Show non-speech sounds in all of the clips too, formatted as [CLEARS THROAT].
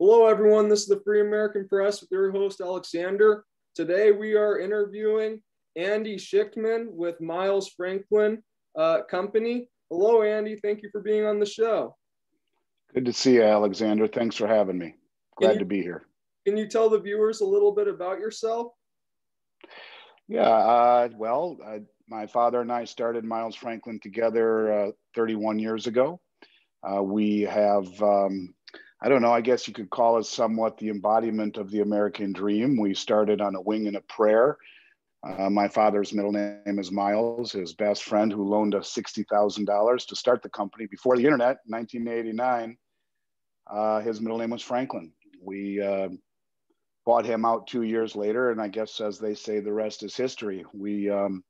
Hello, everyone. This is the Free American Press with your host, Alexander. Today, we are interviewing Andy Schectman with Miles Franklin uh, Company. Hello, Andy. Thank you for being on the show. Good to see you, Alexander. Thanks for having me. Glad you, to be here. Can you tell the viewers a little bit about yourself? Yeah, uh, well, uh, my father and I started Miles Franklin together uh, 31 years ago. Uh, we have um, I don't know, I guess you could call us somewhat the embodiment of the American dream. We started on a wing and a prayer. Uh, my father's middle name is Miles, his best friend who loaned us $60,000 to start the company before the internet in 1989. Uh, his middle name was Franklin. We uh, bought him out two years later, and I guess, as they say, the rest is history. We um,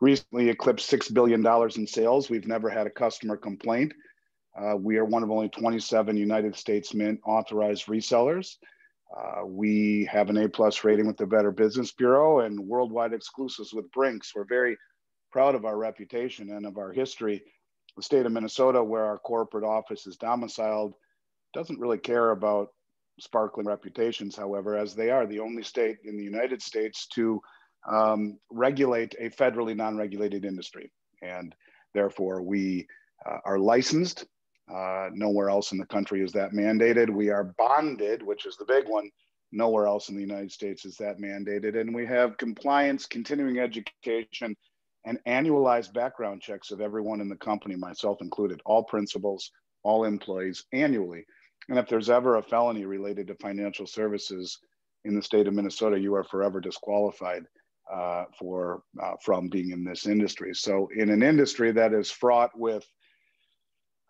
recently eclipsed $6 billion in sales. We've never had a customer complaint. Uh, we are one of only 27 United States Mint authorized resellers. Uh, we have an A plus rating with the Better Business Bureau and worldwide exclusives with Brinks. We're very proud of our reputation and of our history. The state of Minnesota, where our corporate office is domiciled, doesn't really care about sparkling reputations, however, as they are the only state in the United States to um, regulate a federally non regulated industry. And therefore, we uh, are licensed uh, nowhere else in the country is that mandated. We are bonded, which is the big one. Nowhere else in the United States is that mandated. And we have compliance, continuing education, and annualized background checks of everyone in the company, myself included, all principals, all employees annually. And if there's ever a felony related to financial services in the state of Minnesota, you are forever disqualified uh, for uh, from being in this industry. So, in an industry that is fraught with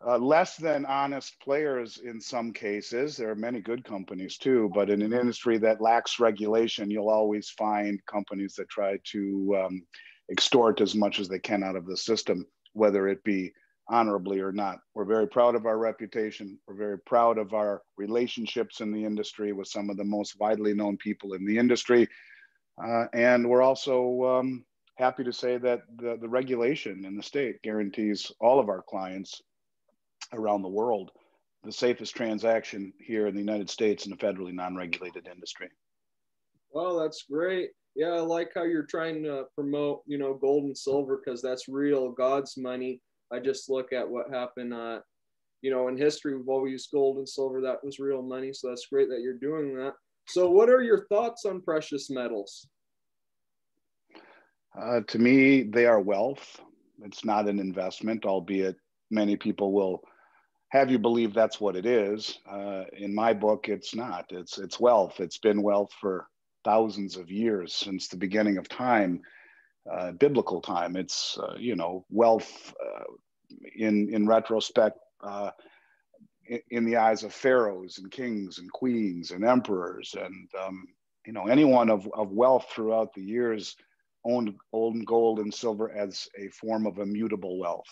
uh, less than honest players in some cases. There are many good companies too, but in an industry that lacks regulation, you'll always find companies that try to um, extort as much as they can out of the system, whether it be honorably or not. We're very proud of our reputation. We're very proud of our relationships in the industry with some of the most widely known people in the industry. Uh, and we're also um, happy to say that the, the regulation in the state guarantees all of our clients around the world, the safest transaction here in the United States in a federally non-regulated industry. Well, that's great. Yeah, I like how you're trying to promote, you know, gold and silver because that's real God's money. I just look at what happened, uh, you know, in history. We've always used gold and silver. That was real money. So that's great that you're doing that. So, what are your thoughts on precious metals? Uh, to me, they are wealth. It's not an investment, albeit many people will have you believe that's what it is. Uh, in my book, it's not. It's it's wealth. It's been wealth for thousands of years since the beginning of time, uh, biblical time. It's uh, you know wealth uh, in in retrospect. Uh, in, in the eyes of pharaohs and kings and queens and emperors and um, you know anyone of, of wealth throughout the years owned old gold and silver as a form of immutable wealth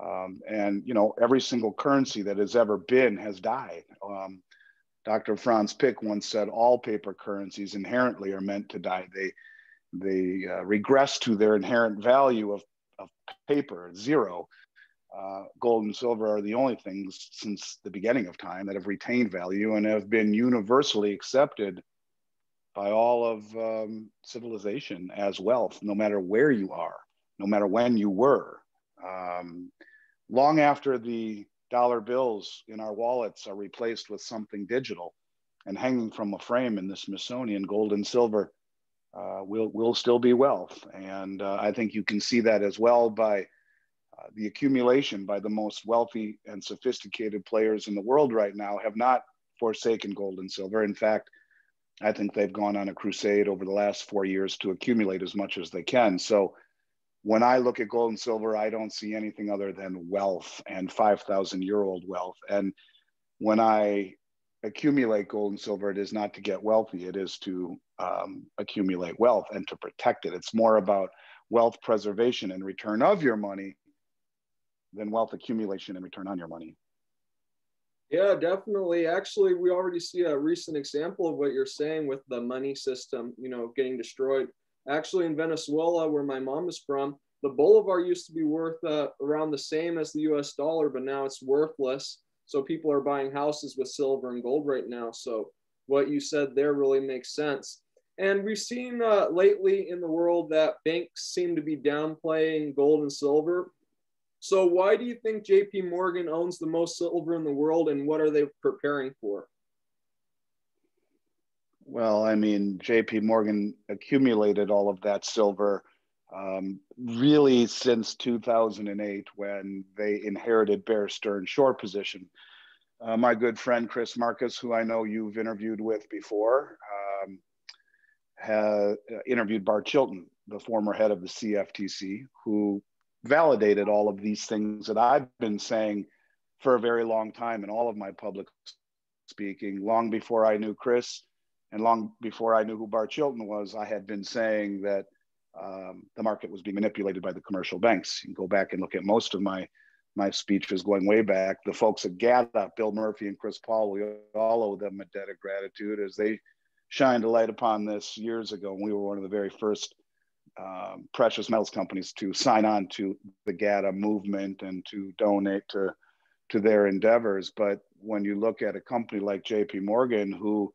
um, and you know, every single currency that has ever been has died. Um, Dr. Franz Pick once said all paper currencies inherently are meant to die. They they uh, regress to their inherent value of, of paper, zero. Uh, gold and silver are the only things since the beginning of time that have retained value and have been universally accepted by all of um, civilization as wealth, no matter where you are, no matter when you were. Um, long after the dollar bills in our wallets are replaced with something digital and hanging from a frame in the Smithsonian, gold and silver uh, will, will still be wealth. And uh, I think you can see that as well by uh, the accumulation by the most wealthy and sophisticated players in the world right now have not forsaken gold and silver. In fact, I think they've gone on a crusade over the last four years to accumulate as much as they can. So when I look at gold and silver, I don't see anything other than wealth and 5,000 year old wealth. And when I accumulate gold and silver, it is not to get wealthy, it is to um, accumulate wealth and to protect it. It's more about wealth preservation and return of your money than wealth accumulation and return on your money. Yeah, definitely. Actually, we already see a recent example of what you're saying with the money system, you know, getting destroyed Actually, in Venezuela, where my mom is from, the bolivar used to be worth uh, around the same as the US dollar, but now it's worthless. So people are buying houses with silver and gold right now. So what you said there really makes sense. And we've seen uh, lately in the world that banks seem to be downplaying gold and silver. So why do you think JP Morgan owns the most silver in the world and what are they preparing for? Well, I mean, JP Morgan accumulated all of that silver um, really since 2008 when they inherited Bear Stearns short position. Uh, my good friend Chris Marcus, who I know you've interviewed with before, um, uh, interviewed Bart Chilton, the former head of the CFTC, who validated all of these things that I've been saying for a very long time in all of my public speaking, long before I knew Chris and long before I knew who Bart Chilton was, I had been saying that um, the market was being manipulated by the commercial banks. You can go back and look at most of my my speeches going way back. The folks at GATA, Bill Murphy and Chris Powell, we all owe them a debt of gratitude as they shined a light upon this years ago. And we were one of the very first um, precious metals companies to sign on to the GATA movement and to donate to to their endeavors. But when you look at a company like J.P. Morgan, who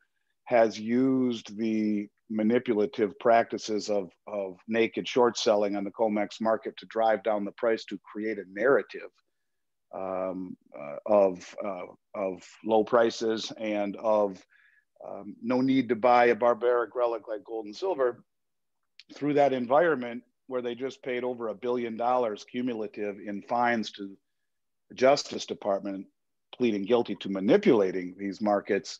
has used the manipulative practices of, of naked short selling on the COMEX market to drive down the price to create a narrative um, uh, of, uh, of low prices and of um, no need to buy a barbaric relic like gold and silver through that environment where they just paid over a billion dollars cumulative in fines to the Justice Department pleading guilty to manipulating these markets.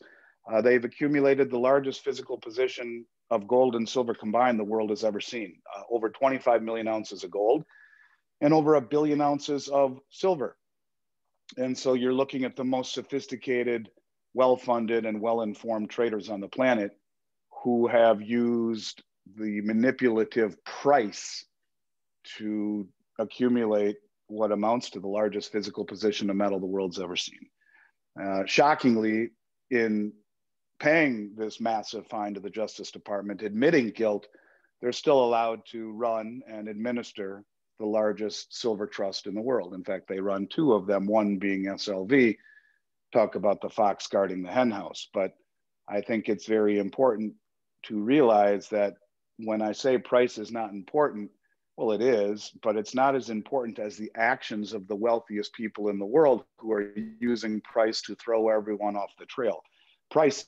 Uh, they've accumulated the largest physical position of gold and silver combined the world has ever seen uh, over 25 million ounces of gold and over a billion ounces of silver. And so you're looking at the most sophisticated, well funded, and well informed traders on the planet who have used the manipulative price to accumulate what amounts to the largest physical position of metal the world's ever seen. Uh, shockingly, in paying this massive fine to the Justice Department, admitting guilt, they're still allowed to run and administer the largest silver trust in the world. In fact, they run two of them, one being SLV. Talk about the fox guarding the henhouse. But I think it's very important to realize that when I say price is not important, well, it is, but it's not as important as the actions of the wealthiest people in the world who are using price to throw everyone off the trail. Price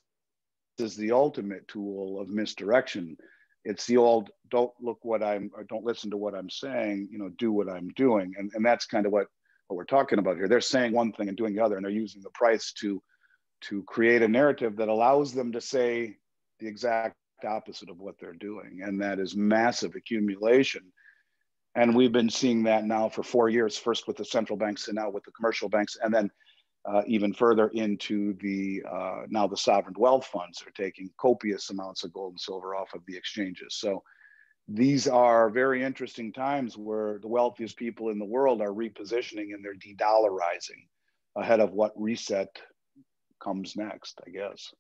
is the ultimate tool of misdirection. It's the old don't look what I'm or don't listen to what I'm saying, you know, do what I'm doing. And, and that's kind of what, what we're talking about here. They're saying one thing and doing the other, and they're using the price to to create a narrative that allows them to say the exact opposite of what they're doing. And that is massive accumulation. And we've been seeing that now for four years, first with the central banks and now with the commercial banks. And then uh, even further into the uh, now the sovereign wealth funds are taking copious amounts of gold and silver off of the exchanges. So these are very interesting times where the wealthiest people in the world are repositioning and they're de-dollarizing ahead of what reset comes next, I guess.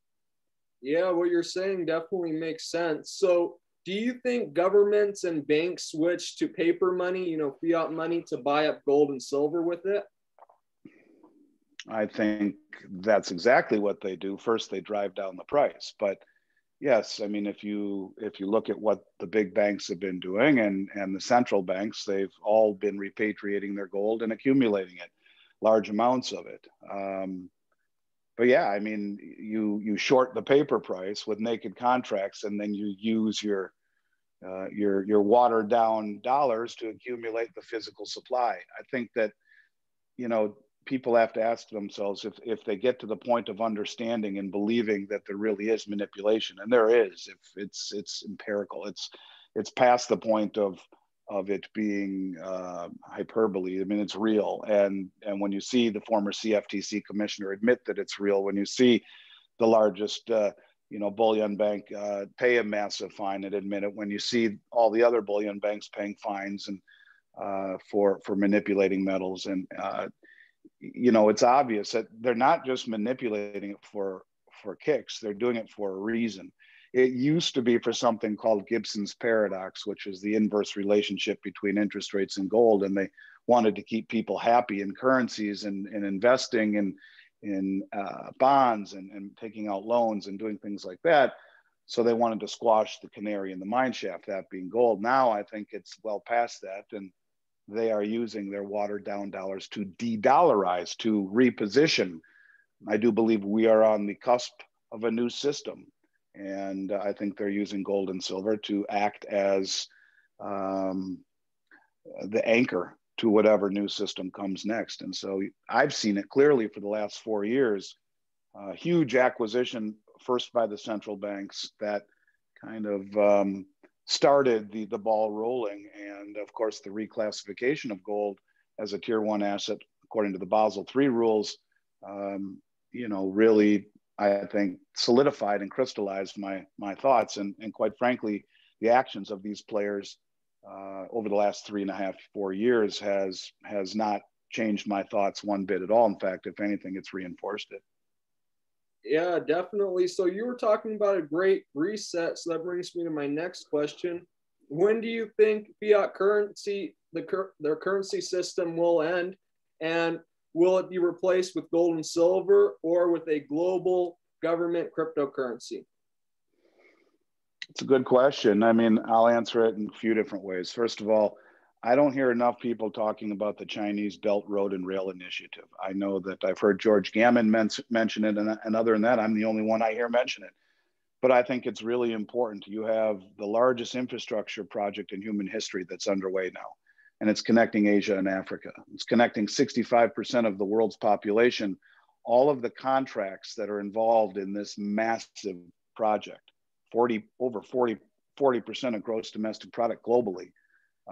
Yeah, what you're saying definitely makes sense. So do you think governments and banks switch to paper money, you know, fiat money to buy up gold and silver with it? I think that's exactly what they do. First, they drive down the price. But yes, I mean, if you if you look at what the big banks have been doing and and the central banks, they've all been repatriating their gold and accumulating it, large amounts of it. Um, but yeah, I mean, you you short the paper price with naked contracts, and then you use your uh, your your watered down dollars to accumulate the physical supply. I think that you know people have to ask themselves if, if they get to the point of understanding and believing that there really is manipulation and there is if it's it's empirical. It's it's past the point of of it being uh, hyperbole. I mean it's real. And and when you see the former cftc commissioner admit that it's real when you see the largest uh, you know bullion bank uh, pay a massive fine and admit it when you see all the other bullion banks paying fines and uh, for for manipulating metals and uh, you know, it's obvious that they're not just manipulating it for for kicks; they're doing it for a reason. It used to be for something called Gibson's paradox, which is the inverse relationship between interest rates and gold, and they wanted to keep people happy in currencies and, and investing in in uh, bonds and, and taking out loans and doing things like that. So they wanted to squash the canary in the mine shaft, that being gold. Now I think it's well past that, and they are using their watered down dollars to de-dollarize, to reposition. I do believe we are on the cusp of a new system, and I think they're using gold and silver to act as um, the anchor to whatever new system comes next. And so I've seen it clearly for the last four years. Uh, huge acquisition, first by the central banks, that kind of um, started the, the ball rolling. And of course, the reclassification of gold as a tier one asset, according to the Basel III rules, um, you know, really, I think, solidified and crystallized my, my thoughts. And, and quite frankly, the actions of these players uh, over the last three and a half, four years has has not changed my thoughts one bit at all. In fact, if anything, it's reinforced it. Yeah, definitely. So you were talking about a great reset. So that brings me to my next question. When do you think fiat currency, the cur- their currency system will end? And will it be replaced with gold and silver or with a global government cryptocurrency? It's a good question. I mean, I'll answer it in a few different ways. First of all, I don't hear enough people talking about the Chinese Belt Road and Rail Initiative. I know that I've heard George Gammon men- mention it, and, and other than that, I'm the only one I hear mention it. But I think it's really important. You have the largest infrastructure project in human history that's underway now, and it's connecting Asia and Africa. It's connecting 65% of the world's population. All of the contracts that are involved in this massive project 40 over 40 40% of gross domestic product globally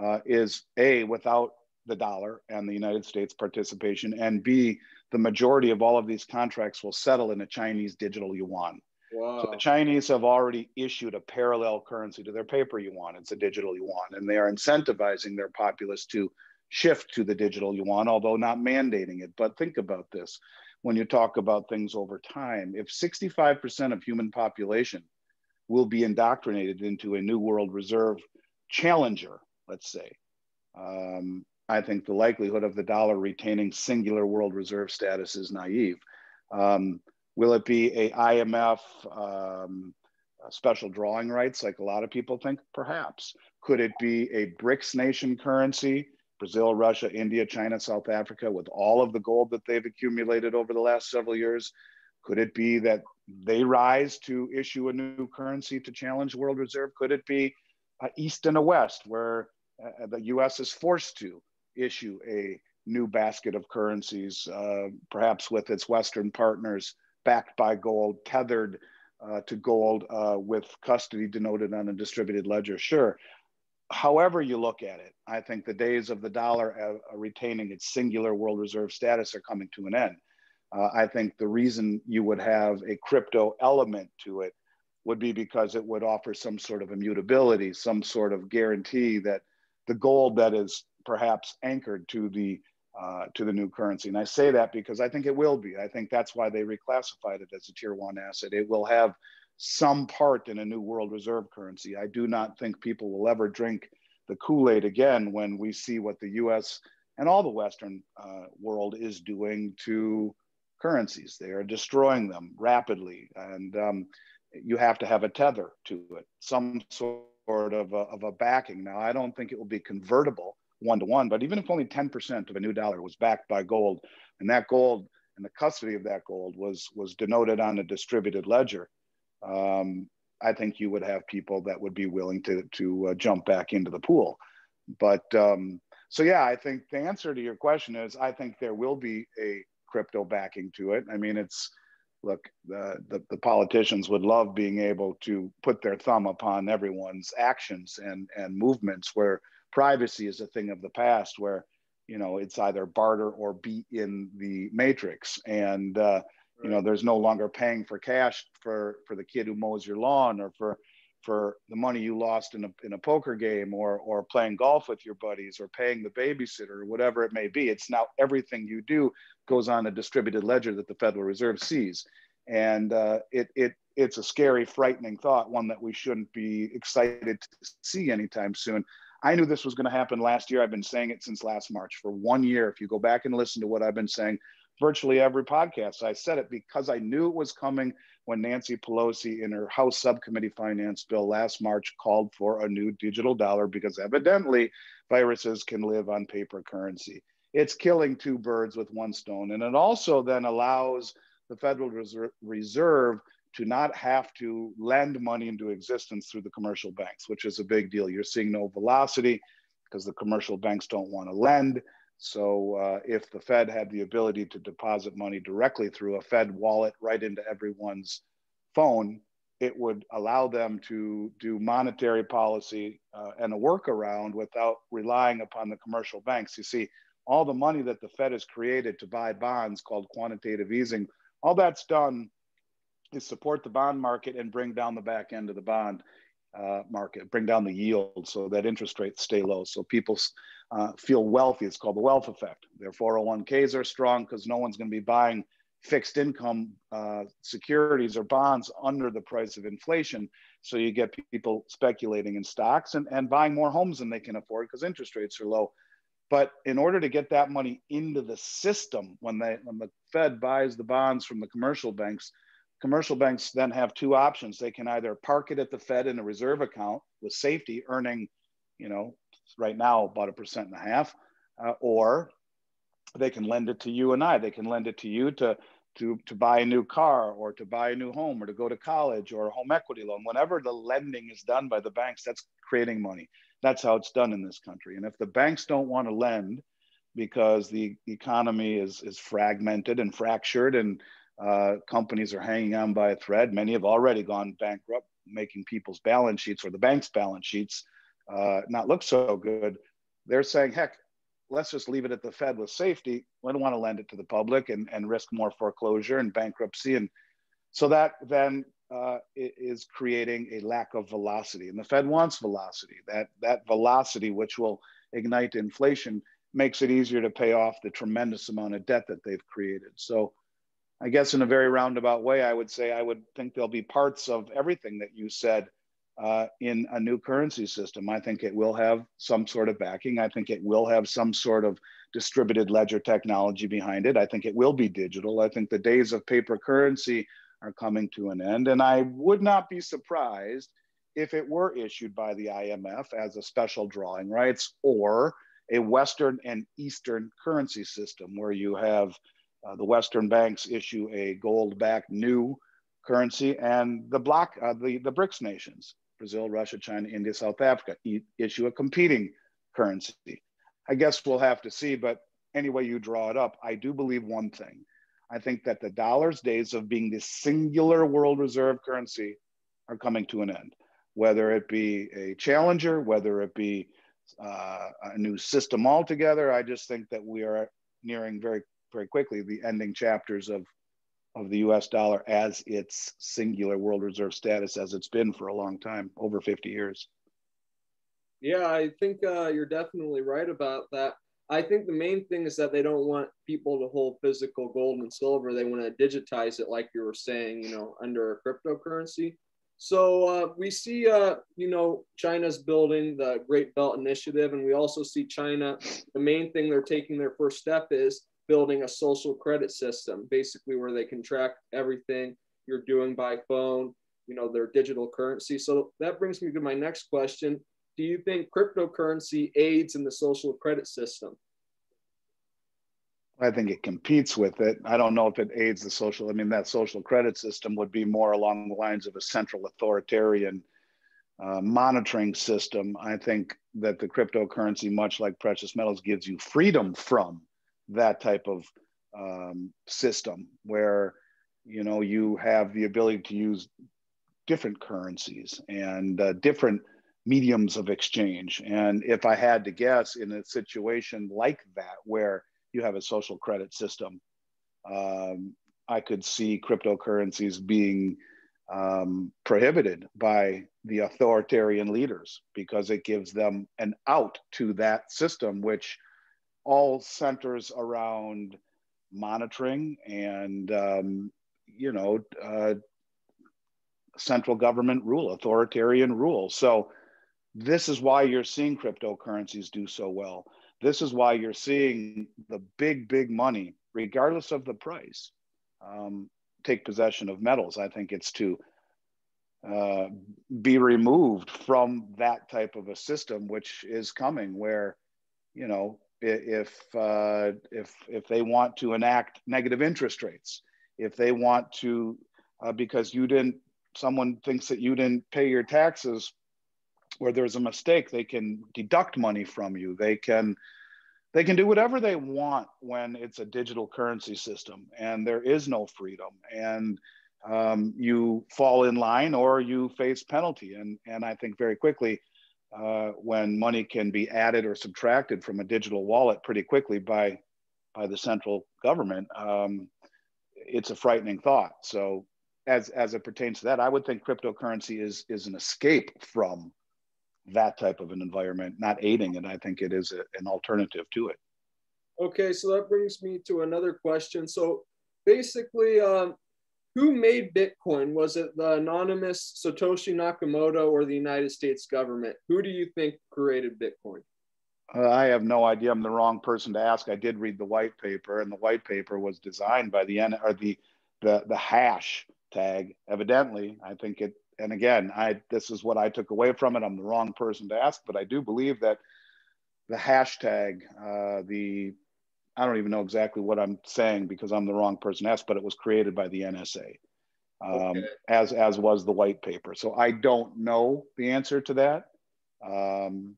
uh, is a without the dollar and the United States participation, and b the majority of all of these contracts will settle in a Chinese digital yuan. Wow. So the Chinese have already issued a parallel currency to their paper yuan. It's a digital yuan, and they are incentivizing their populace to shift to the digital yuan, although not mandating it. But think about this: when you talk about things over time, if 65% of human population will be indoctrinated into a new world reserve challenger, let's say. Um, I think the likelihood of the dollar retaining singular world reserve status is naive. Um, will it be a IMF um, a special drawing rights like a lot of people think? Perhaps. Could it be a BRICS nation currency? Brazil, Russia, India, China, South Africa, with all of the gold that they've accumulated over the last several years, could it be that they rise to issue a new currency to challenge world reserve? Could it be east and a west, where uh, the U.S. is forced to issue a new basket of currencies, uh, perhaps with its Western partners, backed by gold, tethered uh, to gold, uh, with custody denoted on a distributed ledger? Sure. However, you look at it, I think the days of the dollar uh, retaining its singular world reserve status are coming to an end. Uh, I think the reason you would have a crypto element to it would be because it would offer some sort of immutability, some sort of guarantee that the gold that is perhaps anchored to the uh, to the new currency. And I say that because I think it will be. I think that's why they reclassified it as a tier one asset. It will have some part in a new world reserve currency. I do not think people will ever drink the Kool Aid again when we see what the US and all the Western uh, world is doing to currencies. They are destroying them rapidly, and um, you have to have a tether to it, some sort of a, of a backing. Now, I don't think it will be convertible one to one, but even if only 10% of a new dollar was backed by gold, and that gold and the custody of that gold was was denoted on a distributed ledger, um, I think you would have people that would be willing to to uh, jump back into the pool. But um, so yeah, I think the answer to your question is I think there will be a crypto backing to it. I mean, it's look, the, the, the, politicians would love being able to put their thumb upon everyone's actions and, and movements where privacy is a thing of the past, where, you know, it's either barter or be in the matrix. And, uh, you know, there's no longer paying for cash for, for the kid who mows your lawn or for for the money you lost in a, in a poker game or, or playing golf with your buddies or paying the babysitter or whatever it may be. It's now everything you do goes on a distributed ledger that the Federal Reserve sees. And uh, it, it, it's a scary, frightening thought, one that we shouldn't be excited to see anytime soon. I knew this was going to happen last year. I've been saying it since last March for one year. If you go back and listen to what I've been saying virtually every podcast. I said it because I knew it was coming when Nancy Pelosi in her House Subcommittee Finance bill last March called for a new digital dollar because evidently viruses can live on paper currency. It's killing two birds with one stone. And it also then allows the Federal Reserve to not have to lend money into existence through the commercial banks, which is a big deal. You're seeing no velocity because the commercial banks don't want to lend. So uh, if the Fed had the ability to deposit money directly through a Fed wallet right into everyone's phone, it would allow them to do monetary policy uh, and a workaround without relying upon the commercial banks. You see, all the money that the Fed has created to buy bonds called quantitative easing, all that's done is support the bond market and bring down the back end of the bond uh, market, bring down the yield so that interest rates stay low. So people uh, feel wealthy. It's called the wealth effect. Their 401ks are strong because no one's going to be buying fixed income uh, securities or bonds under the price of inflation. So you get people speculating in stocks and, and buying more homes than they can afford because interest rates are low. But in order to get that money into the system, when they when the Fed buys the bonds from the commercial banks, commercial banks then have two options. They can either park it at the Fed in a reserve account with safety, earning, you know, right now about a percent and a half, uh, or they can lend it to you and I. They can lend it to you to to to buy a new car or to buy a new home or to go to college or a home equity loan. Whenever the lending is done by the banks, that's creating money. That's how it's done in this country. And if the banks don't want to lend because the economy is is fragmented and fractured and uh, companies are hanging on by a thread. Many have already gone bankrupt, making people's balance sheets or the bank's balance sheets uh, not look so good. They're saying, heck, let's just leave it at the Fed with safety. We don't want to lend it to the public and, and risk more foreclosure and bankruptcy. And so that then uh, is creating a lack of velocity. And the Fed wants velocity. That, that velocity, which will ignite inflation, makes it easier to pay off the tremendous amount of debt that they've created. So I guess in a very roundabout way, I would say I would think there'll be parts of everything that you said uh, in a new currency system. I think it will have some sort of backing. I think it will have some sort of distributed ledger technology behind it. I think it will be digital. I think the days of paper currency are coming to an end. And I would not be surprised if it were issued by the IMF as a special drawing rights or a Western and Eastern currency system where you have uh, the Western banks issue a gold-backed new currency, and the bloc, uh, the the BRICS nations, Brazil, Russia, China, India, South Africa, e- issue a competing currency. I guess we'll have to see, but any way you draw it up, I do believe one thing. I think that the dollar's days of being the singular world reserve currency are coming to an end. Whether it be a challenger, whether it be uh, a new system altogether, I just think that we are nearing very very quickly the ending chapters of of the US dollar as its singular world reserve status as it's been for a long time, over 50 years. Yeah, I think uh, you're definitely right about that. I think the main thing is that they don't want people to hold physical gold and silver. They want to digitize it, like you were saying, you know, under a cryptocurrency. So uh, we see, uh, you know, China's building the Great Belt Initiative, and we also see China. The main thing they're taking their first step is building a social credit system, basically where they can track everything you're doing by phone, you know, their digital currency. So that brings me to my next question. Do you think cryptocurrency aids in the social credit system? I think it competes with it. I don't know if it aids the social. I mean, that social credit system would be more along the lines of a central authoritarian uh, monitoring system. I think that the cryptocurrency, much like precious metals, gives you freedom from that type of um, system where you know you have the ability to use different currencies and uh, different mediums of exchange. And if i had to guess in a situation like that where you have a social credit system um, i could see cryptocurrencies being um, prohibited by the authoritarian leaders because it gives them an out to that system which all centers around monitoring and um, you know uh, central government rule authoritarian rule so this is why you're seeing cryptocurrencies do so well this is why you're seeing the big big money regardless of the price, um, take possession of metals. I think it's to uh, be removed from that type of a system, which is coming, where you know if uh, if if they want to enact negative interest rates, if they want to uh, because you didn't, someone thinks that you didn't pay your taxes, where there's a mistake, they can deduct money from you. They can they can do whatever they want when it's a digital currency system and there is no freedom and um, you fall in line or you face penalty and and i think very quickly uh, when money can be added or subtracted from a digital wallet pretty quickly by by the central government um, it's a frightening thought so as as it pertains to that i would think cryptocurrency is is an escape from that type of an environment, not aiding it. I think it is a, an alternative to it. Okay, so that brings me to another question. So basically, um, who made Bitcoin? Was it the anonymous Satoshi Nakamoto or the United States government? Who do you think created Bitcoin? Uh, I have no idea. I'm the wrong person to ask. I did read the white paper, and the white paper was designed by the N or the the the hash tag. Evidently, I think it and again, I this is what I took away from it. I'm the wrong person to ask, but I do believe that the hashtag, uh, the I don't even know exactly what I'm saying because I'm the wrong person to ask, but it was created by the NSA, um, okay. as as was the white paper. So I don't know the answer to that. Um,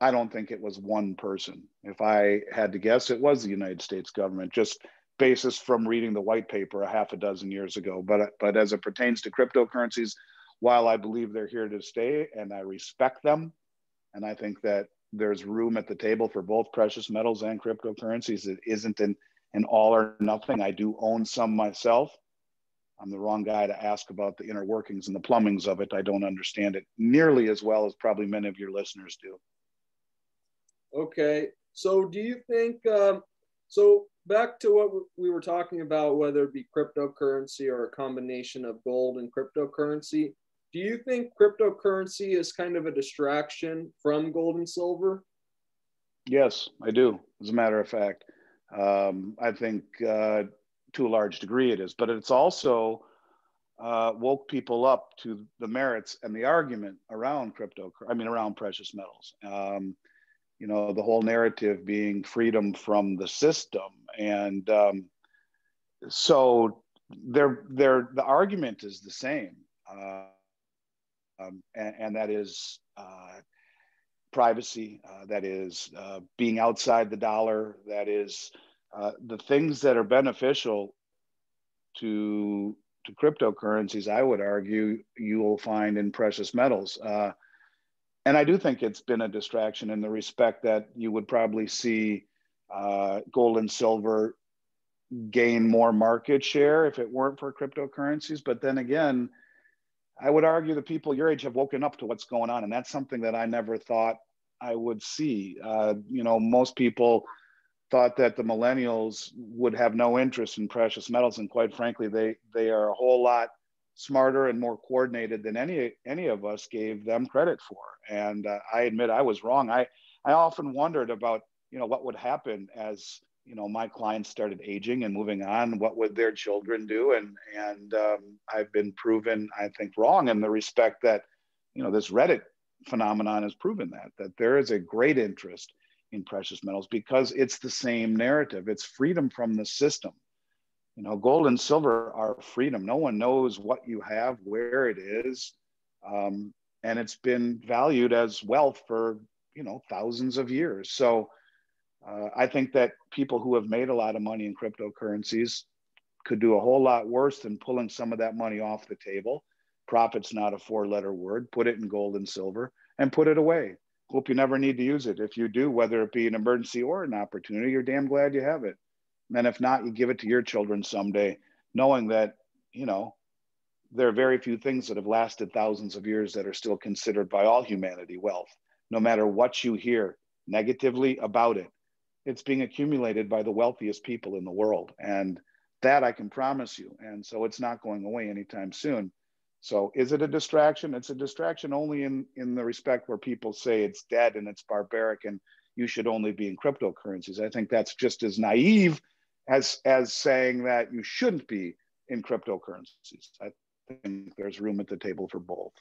I don't think it was one person. If I had to guess, it was the United States government, just basis from reading the white paper a half a dozen years ago. But but as it pertains to cryptocurrencies, while I believe they're here to stay and I respect them, and I think that there's room at the table for both precious metals and cryptocurrencies. It isn't an, an all or nothing. I do own some myself. I'm the wrong guy to ask about the inner workings and the plumbings of it. I don't understand it nearly as well as probably many of your listeners do. Okay. So, do you think, um, so back to what we were talking about, whether it be cryptocurrency or a combination of gold and cryptocurrency, do you think cryptocurrency is kind of a distraction from gold and silver? Yes, I do. As a matter of fact, um, I think uh, to a large degree it is, but it's also uh, woke people up to the merits and the argument around crypto. I mean, around precious metals. Um, you know, the whole narrative being freedom from the system, and um, so they're, they're, the argument is the same. Uh, um, and, and, that is uh, privacy, uh, that is uh, being outside the dollar, that is uh, the things that are beneficial to to cryptocurrencies. I would argue you will find in precious metals. Uh, and I do think it's been a distraction in the respect that you would probably see uh, gold and silver gain more market share if it weren't for cryptocurrencies. But then again, I would argue the people your age have woken up to what's going on, and that's something that I never thought I would see. Uh, you know, most people thought that the millennials would have no interest in precious metals, and quite frankly, they they are a whole lot smarter and more coordinated than any any of us gave them credit for. And uh, I admit I was wrong. I I often wondered about you know what would happen as you know my clients started aging and moving on what would their children do? And and um, i've been proven i think wrong in the respect that you know this reddit phenomenon has proven that that there is a great interest in precious metals because it's the same narrative. It's freedom from the system. You know gold and silver are freedom. No one knows what you have where it is um, and it's been valued as wealth for you know thousands of years. So uh, I think that people who have made a lot of money in cryptocurrencies could do a whole lot worse than pulling some of that money off the table. Profit's not a four letter word. Put it in gold and silver and put it away. Hope you never need to use it. If you do, whether it be an emergency or an opportunity, you're damn glad you have it. And if not, you give it to your children someday, knowing that, you know, there are very few things that have lasted thousands of years that are still considered by all humanity wealth. No matter what you hear negatively about it, it's being accumulated by the wealthiest people in the world. And that I can promise you. And so it's not going away anytime soon. So is it a distraction? It's a distraction only in, in the respect where people say it's dead and it's barbaric and you should only be in cryptocurrencies. I think that's just as naive as as saying that you shouldn't be in cryptocurrencies. I think there's room at the table for both.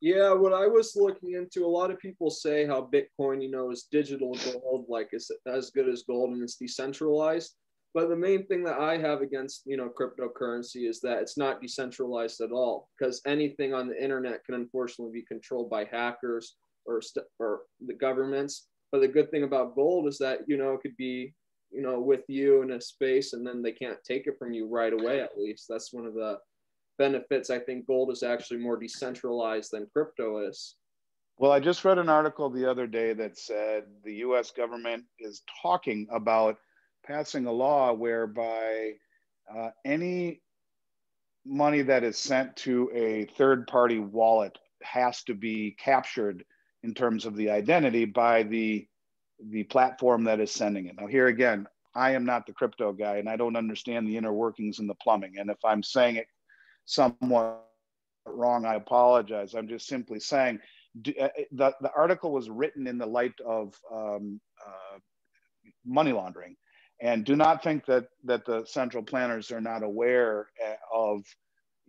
Yeah, what I was looking into, a lot of people say how Bitcoin, you know, is digital gold, like it's as good as gold and it's decentralized. But the main thing that I have against, you know, cryptocurrency is that it's not decentralized at all because anything on the internet can unfortunately be controlled by hackers or, st- or the governments. But the good thing about gold is that, you know, it could be, you know, with you in a space and then they can't take it from you right away, at least. That's one of the benefits, I think gold is actually more decentralized than crypto is. Well, I just read an article the other day that said the US government is talking about passing a law whereby uh, any money that is sent to a third party wallet has to be captured in terms of the identity by the the platform that is sending it. Now here again, I am not the crypto guy and I don't understand the inner workings and the plumbing. And if I'm saying it somewhat wrong, I apologize. I'm just simply saying uh, the, the article was written in the light of um, uh, money laundering. And do not think that, that the central planners are not aware uh, of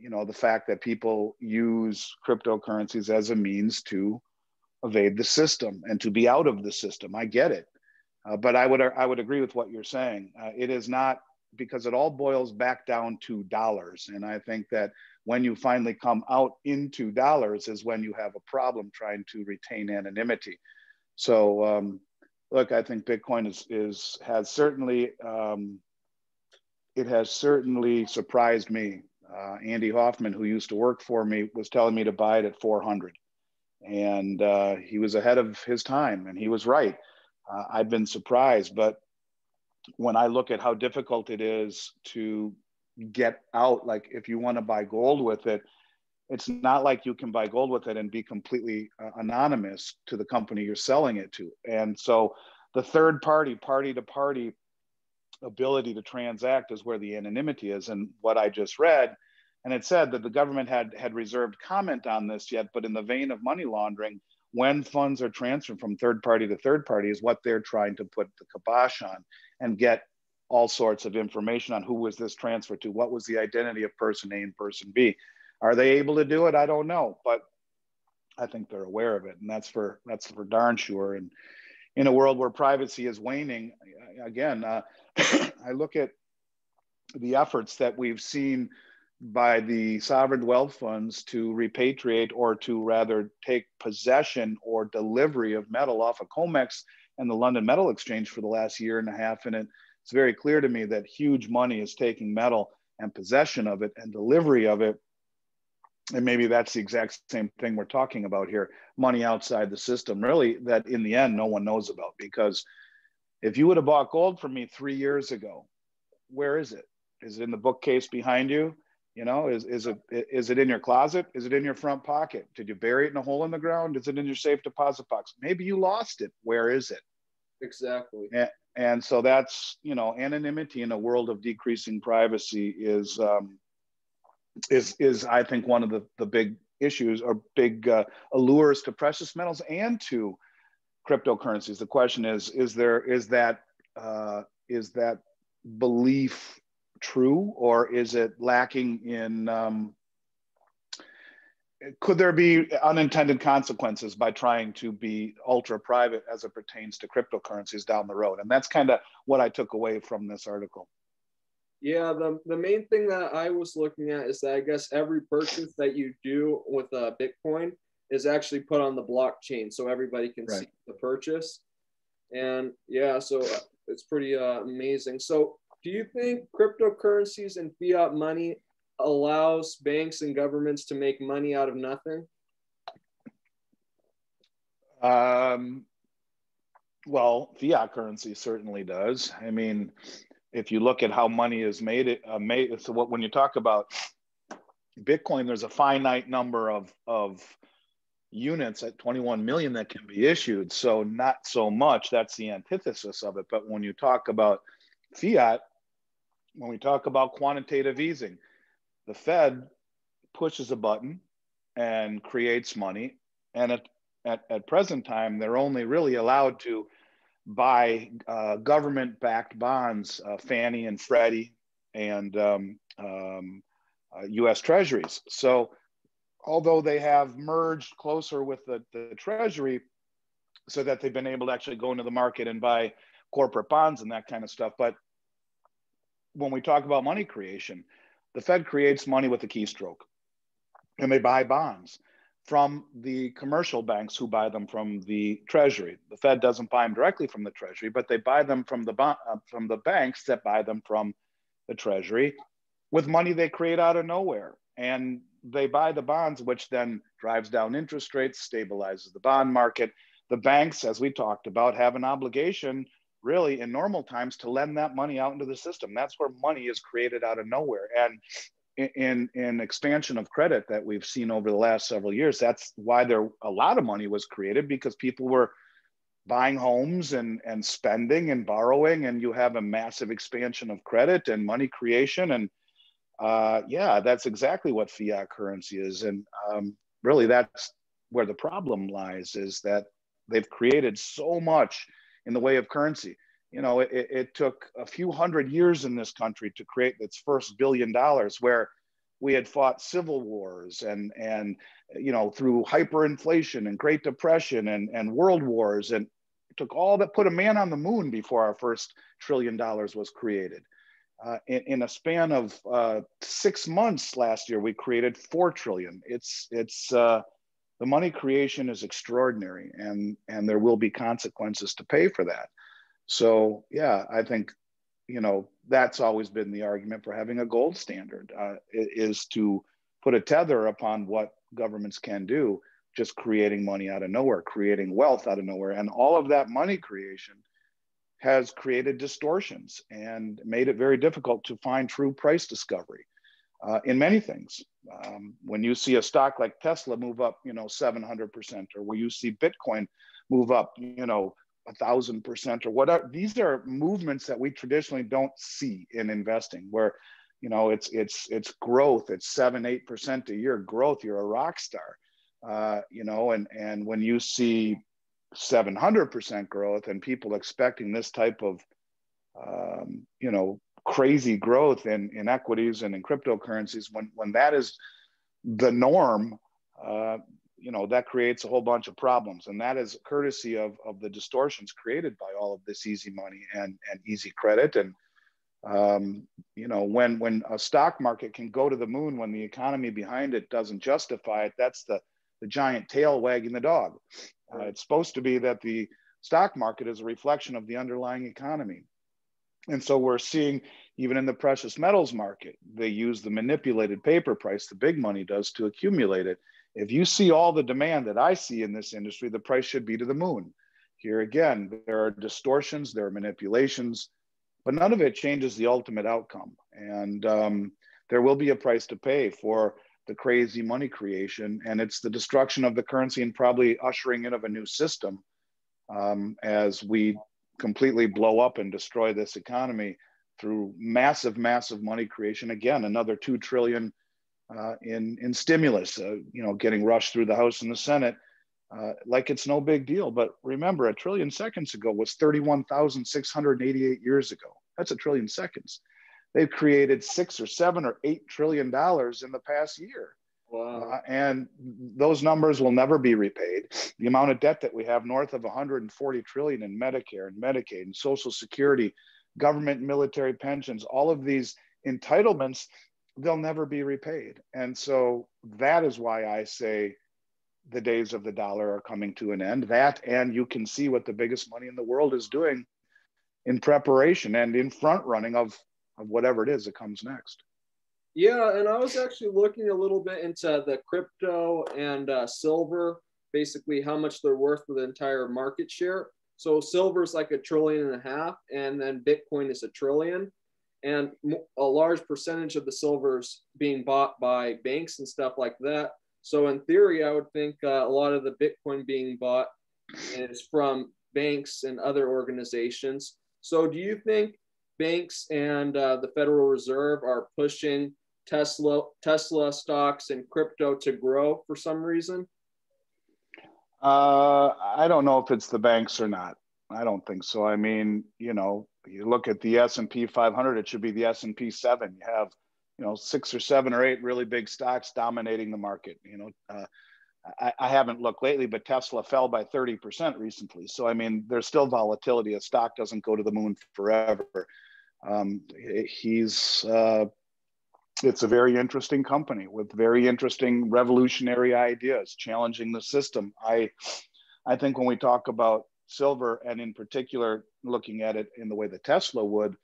you know, the fact that people use cryptocurrencies as a means to evade the system and to be out of the system. I get it. Uh, but I would, I would agree with what you're saying. Uh, it is not because it all boils back down to dollars. And I think that when you finally come out into dollars is when you have a problem trying to retain anonymity. So um, look, I think Bitcoin is, is has certainly um, it has certainly surprised me. Uh, Andy Hoffman, who used to work for me, was telling me to buy it at 400, and uh, he was ahead of his time, and he was right. Uh, I've been surprised, but when I look at how difficult it is to get out, like if you want to buy gold with it, it's not like you can buy gold with it and be completely uh, anonymous to the company you're selling it to. And so the third party, party to party ability to transact is where the anonymity is. And what I just read, and it said that the government had had reserved comment on this yet, but in the vein of money laundering, when funds are transferred from third party to third party is what they're trying to put the kibosh on and get all sorts of information on who was this transferred to, what was the identity of person A and person B. Are they able to do it? I don't know, but I think they're aware of it, and that's for that's for darn sure. And in a world where privacy is waning, again, uh, [CLEARS THROAT] I look at the efforts that we've seen by the sovereign wealth funds to repatriate or to rather take possession or delivery of metal off of COMEX and the London Metal Exchange for the last year and a half. And it, it's very clear to me that huge money is taking metal and possession of it and delivery of it. And maybe that's the exact same thing we're talking about here money outside the system, really, that in the end, no one knows about. Because if you would have bought gold from me three years ago, where is it? Is it in the bookcase behind you? You know, is, is it is it in your closet? Is it in your front pocket? Did you bury it in a hole in the ground? Is it in your safe deposit box? Maybe you lost it. Where is it? Exactly. And, and so that's you know anonymity in a world of decreasing privacy is um, is is I think one of the the big issues or big uh, allures to precious metals and to cryptocurrencies. The question is is there is that uh, is that belief true or is it lacking in um, could there be unintended consequences by trying to be ultra private as it pertains to cryptocurrencies down the road? And that's kind of what i took away from this article. Yeah the, the main thing that i was looking at is that i guess every purchase that you do with a uh, bitcoin is actually put on the blockchain so everybody can right. see the purchase. And yeah so uh, it's pretty uh, amazing. So do you think cryptocurrencies and fiat money allows banks and governments to make money out of nothing? Um, well, fiat currency certainly does. I mean, if you look at how money is made, it uh, made. So what when you talk about Bitcoin, there's a finite number of of units at 21 million that can be issued. So not so much. That's the antithesis of it. But when you talk about fiat, when we talk about quantitative easing, the Fed pushes a button and creates money. And at, at, at present time, they're only really allowed to buy uh, government backed bonds, uh, Fannie and Freddie, and um, um, US uh, treasuries. So, although they have merged closer with the, the treasury so that they've been able to actually go into the market and buy corporate bonds and that kind of stuff. But when we talk about money creation, the Fed creates money with a keystroke and they buy bonds from the commercial banks who buy them from the treasury. The Fed doesn't buy them directly from the treasury, but they buy them from the uh, from the banks that buy them from the treasury with money they create out of nowhere. And they buy the bonds, which then drives down interest rates, stabilizes the bond market. The banks, as we talked about, have an obligation really in normal times to lend that money out into the system. That's where money is created out of nowhere. And in in expansion of credit that we've seen over the last several years, that's why there a lot of money was created because people were buying homes and and spending and borrowing, and you have a massive expansion of credit and money creation. And uh, yeah, that's exactly what fiat currency is. And um, really, that's where the problem lies: is that they've created so much in the way of currency. You know, it, it took a few hundred years in this country to create its first billion dollars, where we had fought civil wars and and you know through hyperinflation and Great Depression and and world wars and it took all that put a man on the moon before our first trillion dollars was created. Uh, in, in, a span of uh, six months last year, we created four trillion. It's it's uh, the money creation is extraordinary and and there will be consequences to pay for that. So yeah i think you know that's always been the argument for having a gold standard uh, is to put a tether upon what governments can do just creating money out of nowhere creating wealth out of nowhere. And all of that money creation has created distortions and made it very difficult to find true price discovery uh, in many things. Um, when you see a stock like Tesla move up, you know, 700%, or where you see Bitcoin move up, you know, a thousand percent or whatever, these are movements that we traditionally don't see in investing where, you know, it's, it's, it's growth, it's seven, 8% a year growth. You're a rock star, uh, you know, and, and when you see 700% growth and people expecting this type of, um, you know, crazy growth in, in equities and in cryptocurrencies, when, when that is the norm, uh, you know, that creates a whole bunch of problems. And that is courtesy of, of the distortions created by all of this easy money and, and easy credit. And, um, you know, when, when a stock market can go to the moon when the economy behind it doesn't justify it, that's the, the giant tail wagging the dog. Uh, it's supposed to be that the stock market is a reflection of the underlying economy. And so we're seeing even in the precious metals market, they use the manipulated paper price, the big money does to accumulate it. If you see all the demand that I see in this industry, the price should be to the moon. Here again, there are distortions, there are manipulations, but none of it changes the ultimate outcome. And um, there will be a price to pay for the crazy money creation, and it's the destruction of the currency and probably ushering in of a new system um, as we completely blow up and destroy this economy through massive, massive money creation. Again, another two trillion uh, in in stimulus, uh, you know, getting rushed through the House and the Senate, uh, like it's no big deal. But remember, a trillion seconds ago was thirty-one thousand six hundred eighty-eight years ago. That's a trillion seconds. They've created six or seven or eight trillion dollars in the past year. Uh, and those numbers will never be repaid. The amount of debt that we have north of 140 trillion in Medicare and Medicaid and Social Security, government military pensions, all of these entitlements, they'll never be repaid. And so that is why I say the days of the dollar are coming to an end. That, and you can see what the biggest money in the world is doing in preparation and in front running of, of whatever it is that comes next. Yeah, and I was actually looking a little bit into the crypto and uh, silver, basically how much they're worth for the entire market share. So silver is like a trillion and a half, and then Bitcoin is a trillion. And a large percentage of the silver is being bought by banks and stuff like that. So in theory, I would think uh, a lot of the Bitcoin being bought is from banks and other organizations. So do you think banks and uh, the Federal Reserve are pushing Tesla Tesla stocks and crypto to grow for some reason? Uh, I don't know if it's the banks or not. I don't think so. I mean, you know, you look at the S&P 500, it should be the S&P 7. You have, you know, six or seven or eight really big stocks dominating the market. You know, uh, I, I, haven't looked lately, but Tesla fell by 30% recently. So, I mean, there's still volatility. A stock doesn't go to the moon forever. Um, he's, uh, it's a very interesting company with very interesting revolutionary ideas, challenging the system. I, I think when we talk about silver, and in particular, looking at it in the way that Tesla would,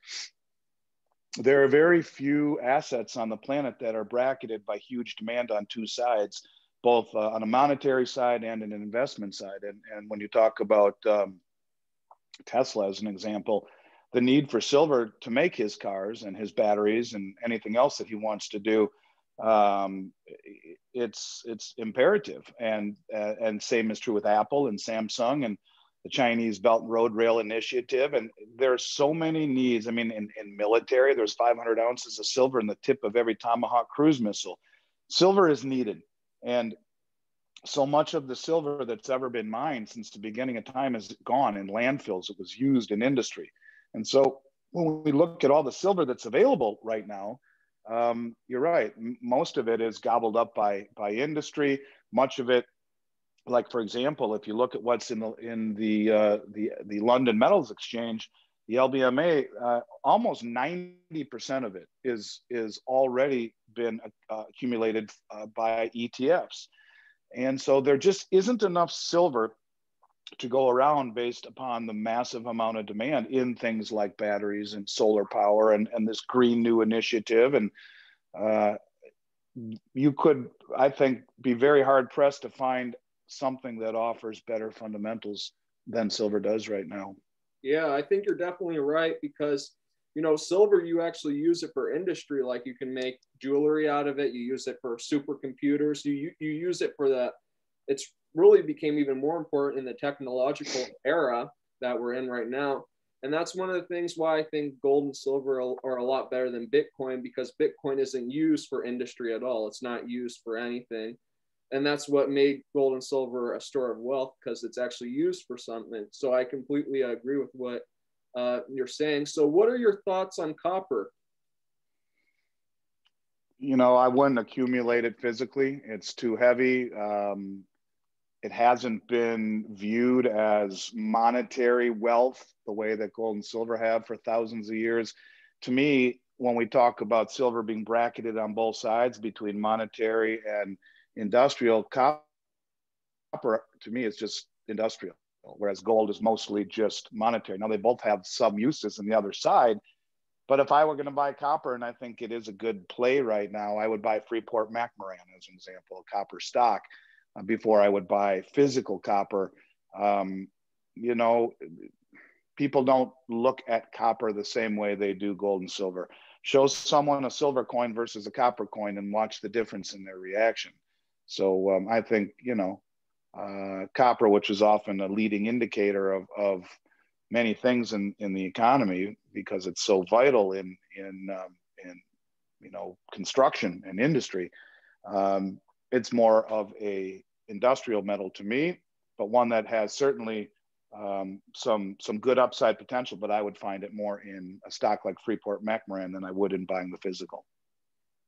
there are very few assets on the planet that are bracketed by huge demand on two sides, both uh, on a monetary side and an investment side. And, and when you talk about um, Tesla as an example, the need for silver to make his cars and his batteries and anything else that he wants to do um, it's it's imperative. And uh, and same is true with apple and samsung and the chinese belt and road rail initiative. And there's so many needs. I mean in, in military there's 500 ounces of silver in the tip of every tomahawk cruise missile. Silver is needed. And so much of the silver that's ever been mined since the beginning of time is gone in landfills. It was used in industry and so when we look at all the silver that's available right now, um, you're right. most of it is gobbled up by by industry. Much of it, like for example, if you look at what's in the in the uh, the the London Metals Exchange, the LBMA, uh, almost 90% of it is is already been uh, accumulated uh, by ETFs, and so there just isn't enough silver to go around based upon the massive amount of demand in things like batteries and solar power and, and this green new initiative. And uh, you could i think be very hard pressed to find something that offers better fundamentals than silver does right now. Yeah i think you're definitely right because you know silver you actually use it for industry. Like you can make jewelry out of it. You use it for supercomputers. You you use it for that it's really became even more important in the technological era that we're in right now. And that's one of the things why I think gold and silver are a lot better than Bitcoin because Bitcoin isn't used for industry at all. It's not used for anything. And that's what made gold and silver a store of wealth because it's actually used for something. So I completely agree with what uh, you're saying. So, what are your thoughts on copper? You know, I wouldn't accumulate it physically, it's too heavy. Um, it hasn't been viewed as monetary wealth the way that gold and silver have for thousands of years. To me, when we talk about silver being bracketed on both sides between monetary and industrial, copper to me is just industrial, whereas gold is mostly just monetary. Now, they both have some uses on the other side. But if I were going to buy copper, and I think it is a good play right now, I would buy Freeport McMoRan as an example, a copper stock before I would buy physical copper. Um, you know, people don't look at copper the same way they do gold and silver. Show someone a silver coin versus a copper coin and watch the difference in their reaction. So um, I think, you know, uh, copper, which is often a leading indicator of, of many things in, in the economy because it's so vital in, in, um, in you know, construction and industry. Um, it's more of a industrial metal to me, but one that has certainly um, some some good upside potential. But I would find it more in a stock like Freeport McMoRan than I would in buying the physical.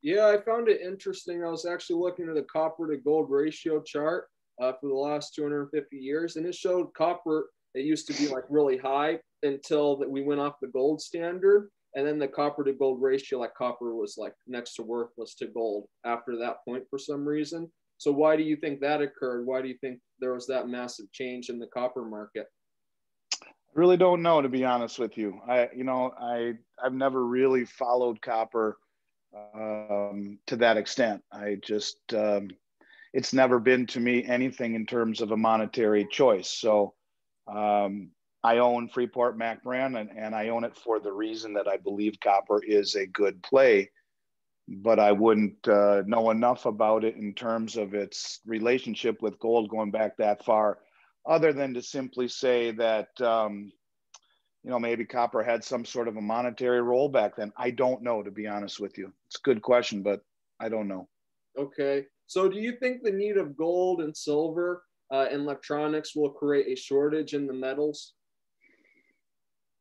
Yeah, I found it interesting. I was actually looking at the copper to gold ratio chart uh, for the last 250 years, and it showed copper. It used to be like really high until that we went off the gold standard, and then the copper to gold ratio, like copper was like next to worthless to gold after that point for some reason. So why do you think that occurred? Why do you think there was that massive change in the copper market? I really don't know, to be honest with you. I, you know, I I've never really followed copper um, to that extent. I just um, it's never been to me anything in terms of a monetary choice. So um, I own Freeport McMoRan, and, and I own it for the reason that I believe copper is a good play but I wouldn't uh, know enough about it in terms of its relationship with gold going back that far, other than to simply say that, um, you know, maybe copper had some sort of a monetary role back then. I don't know, to be honest with you. It's a good question, but I don't know. Okay. So, do you think the need of gold and silver uh, in electronics will create a shortage in the metals?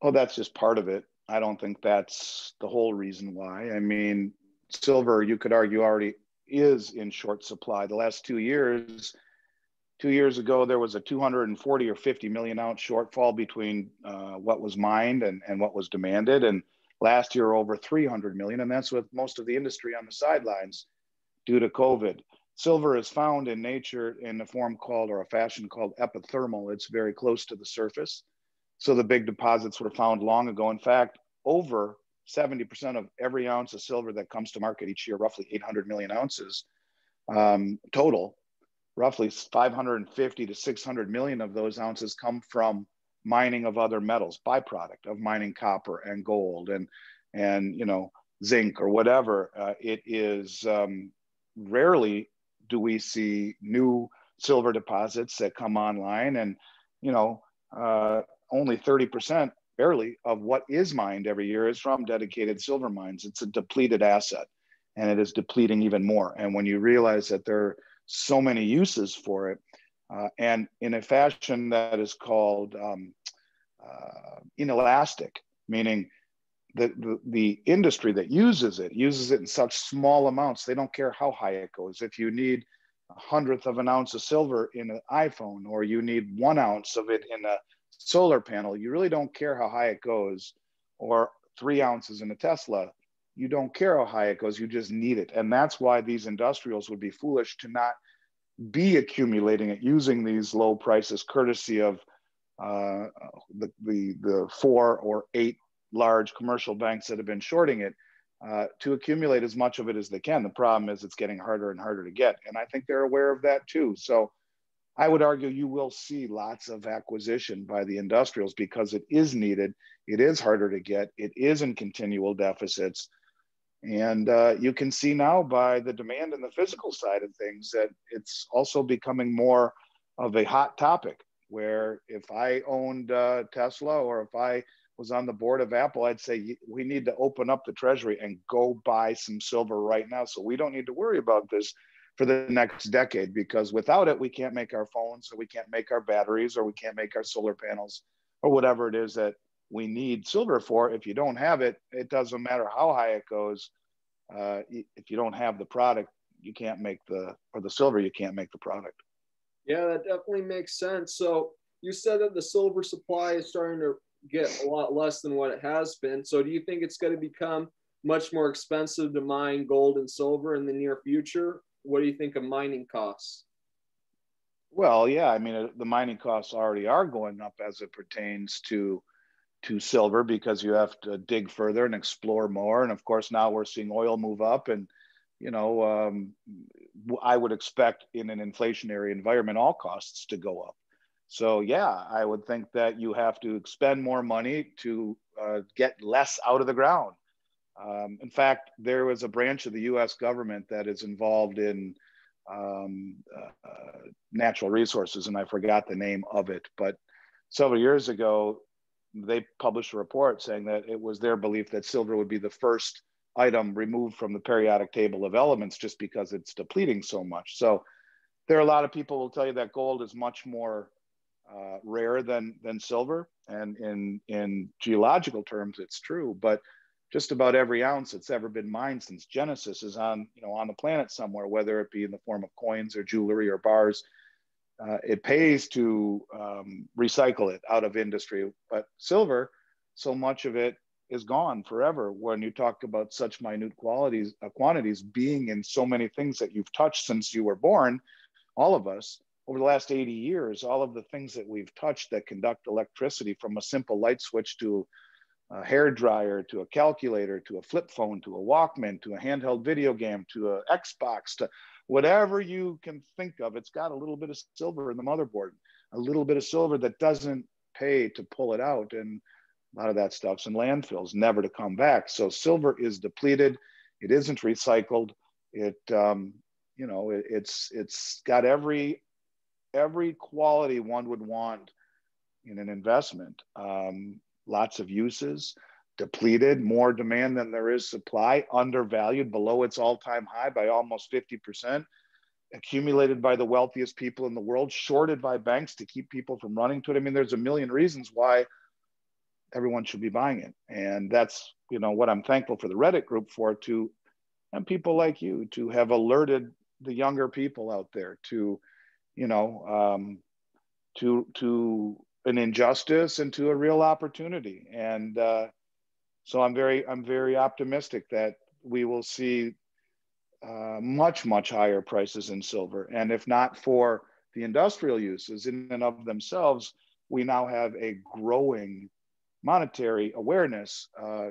Oh, that's just part of it. I don't think that's the whole reason why. I mean, silver, you could argue, already is in short supply. The last two years, two years ago, there was a 240 or 50 million ounce shortfall between uh, what was mined and, and what was demanded. And last year, over 300 million. And that's with most of the industry on the sidelines due to COVID. Silver is found in nature in a form called, or a fashion called epithermal. It's very close to the surface. So the big deposits were found long ago. In fact, over 70% of every ounce of silver that comes to market each year, roughly 800 million ounces um, total, roughly 550 to 600 million of those ounces come from mining of other metals, byproduct of mining copper and gold and and you know zinc or whatever. Uh, it is um, rarely do we see new silver deposits that come online, and you know uh, only 30 percent barely of what is mined every year is from dedicated silver mines. It's a depleted asset and it is depleting even more. And when you realize that there are so many uses for it, uh, and in a fashion that is called um, uh, inelastic, meaning the, the, the industry that uses it uses it in such small amounts, they don't care how high it goes. If you need a hundredth of an ounce of silver in an iPhone, or you need one ounce of it in a solar panel, you really don't care how high it goes, or three ounces in a Tesla, you don't care how high it goes, you just need it. And that's why these industrials would be foolish to not be accumulating it using these low prices, courtesy of uh, the, the, the four or eight large commercial banks that have been shorting it. Uh, to accumulate as much of it as they can. The problem is it's getting harder and harder to get. And I think they're aware of that too. So I would argue you will see lots of acquisition by the industrials because it is needed. It is harder to get. It is in continual deficits. And uh, you can see now by the demand and the physical side of things that it's also becoming more of a hot topic. Where if I owned uh, Tesla or if I was on the board of Apple, I'd say we need to open up the treasury and go buy some silver right now. So we don't need to worry about this for the next decade because without it we can't make our phones or we can't make our batteries or we can't make our solar panels or whatever it is that we need silver for. If you don't have it it doesn't matter how high it goes. Uh, if you don't have the product you can't make the or the silver you can't make the product. Yeah that definitely makes sense. So you said that the silver supply is starting to get a lot less than what it has been. So do you think it's going to become much more expensive to mine gold and silver in the near future what do you think of mining costs? Well, yeah, I mean uh, the mining costs already are going up as it pertains to to silver because you have to dig further and explore more, and of course now we're seeing oil move up, and you know um, I would expect in an inflationary environment all costs to go up. So yeah, I would think that you have to expend more money to uh, get less out of the ground. Um, in fact, there was a branch of the US government that is involved in um, uh, natural resources, and I forgot the name of it. But several years ago, they published a report saying that it was their belief that silver would be the first item removed from the periodic table of elements just because it's depleting so much. So there are a lot of people will tell you that gold is much more uh, rare than than silver, and in in geological terms, it's true. But just about every ounce that's ever been mined since Genesis is on, you know, on the planet somewhere, whether it be in the form of coins or jewelry or bars. Uh, it pays to um, recycle it out of industry, but silver, so much of it is gone forever. When you talk about such minute qualities, uh, quantities being in so many things that you've touched since you were born, all of us over the last 80 years, all of the things that we've touched that conduct electricity from a simple light switch to a hair dryer to a calculator to a flip phone to a Walkman to a handheld video game to a Xbox to whatever you can think of. It's got a little bit of silver in the motherboard, a little bit of silver that doesn't pay to pull it out. And a lot of that stuff's in landfills, never to come back. So silver is depleted. It isn't recycled. It, um, you know, it, it's it's got every every quality one would want in an investment. Um, lots of uses, depleted, more demand than there is supply, undervalued below its all time high by almost 50%, accumulated by the wealthiest people in the world, shorted by banks to keep people from running to it. I mean, there's a million reasons why everyone should be buying it. And that's, you know, what I'm thankful for the Reddit group for to, and people like you to have alerted the younger people out there to, you know, um, to, to an injustice into a real opportunity. And uh, so I'm very, I'm very optimistic that we will see uh, much, much higher prices in silver. And if not for the industrial uses in and of themselves, we now have a growing monetary awareness, uh,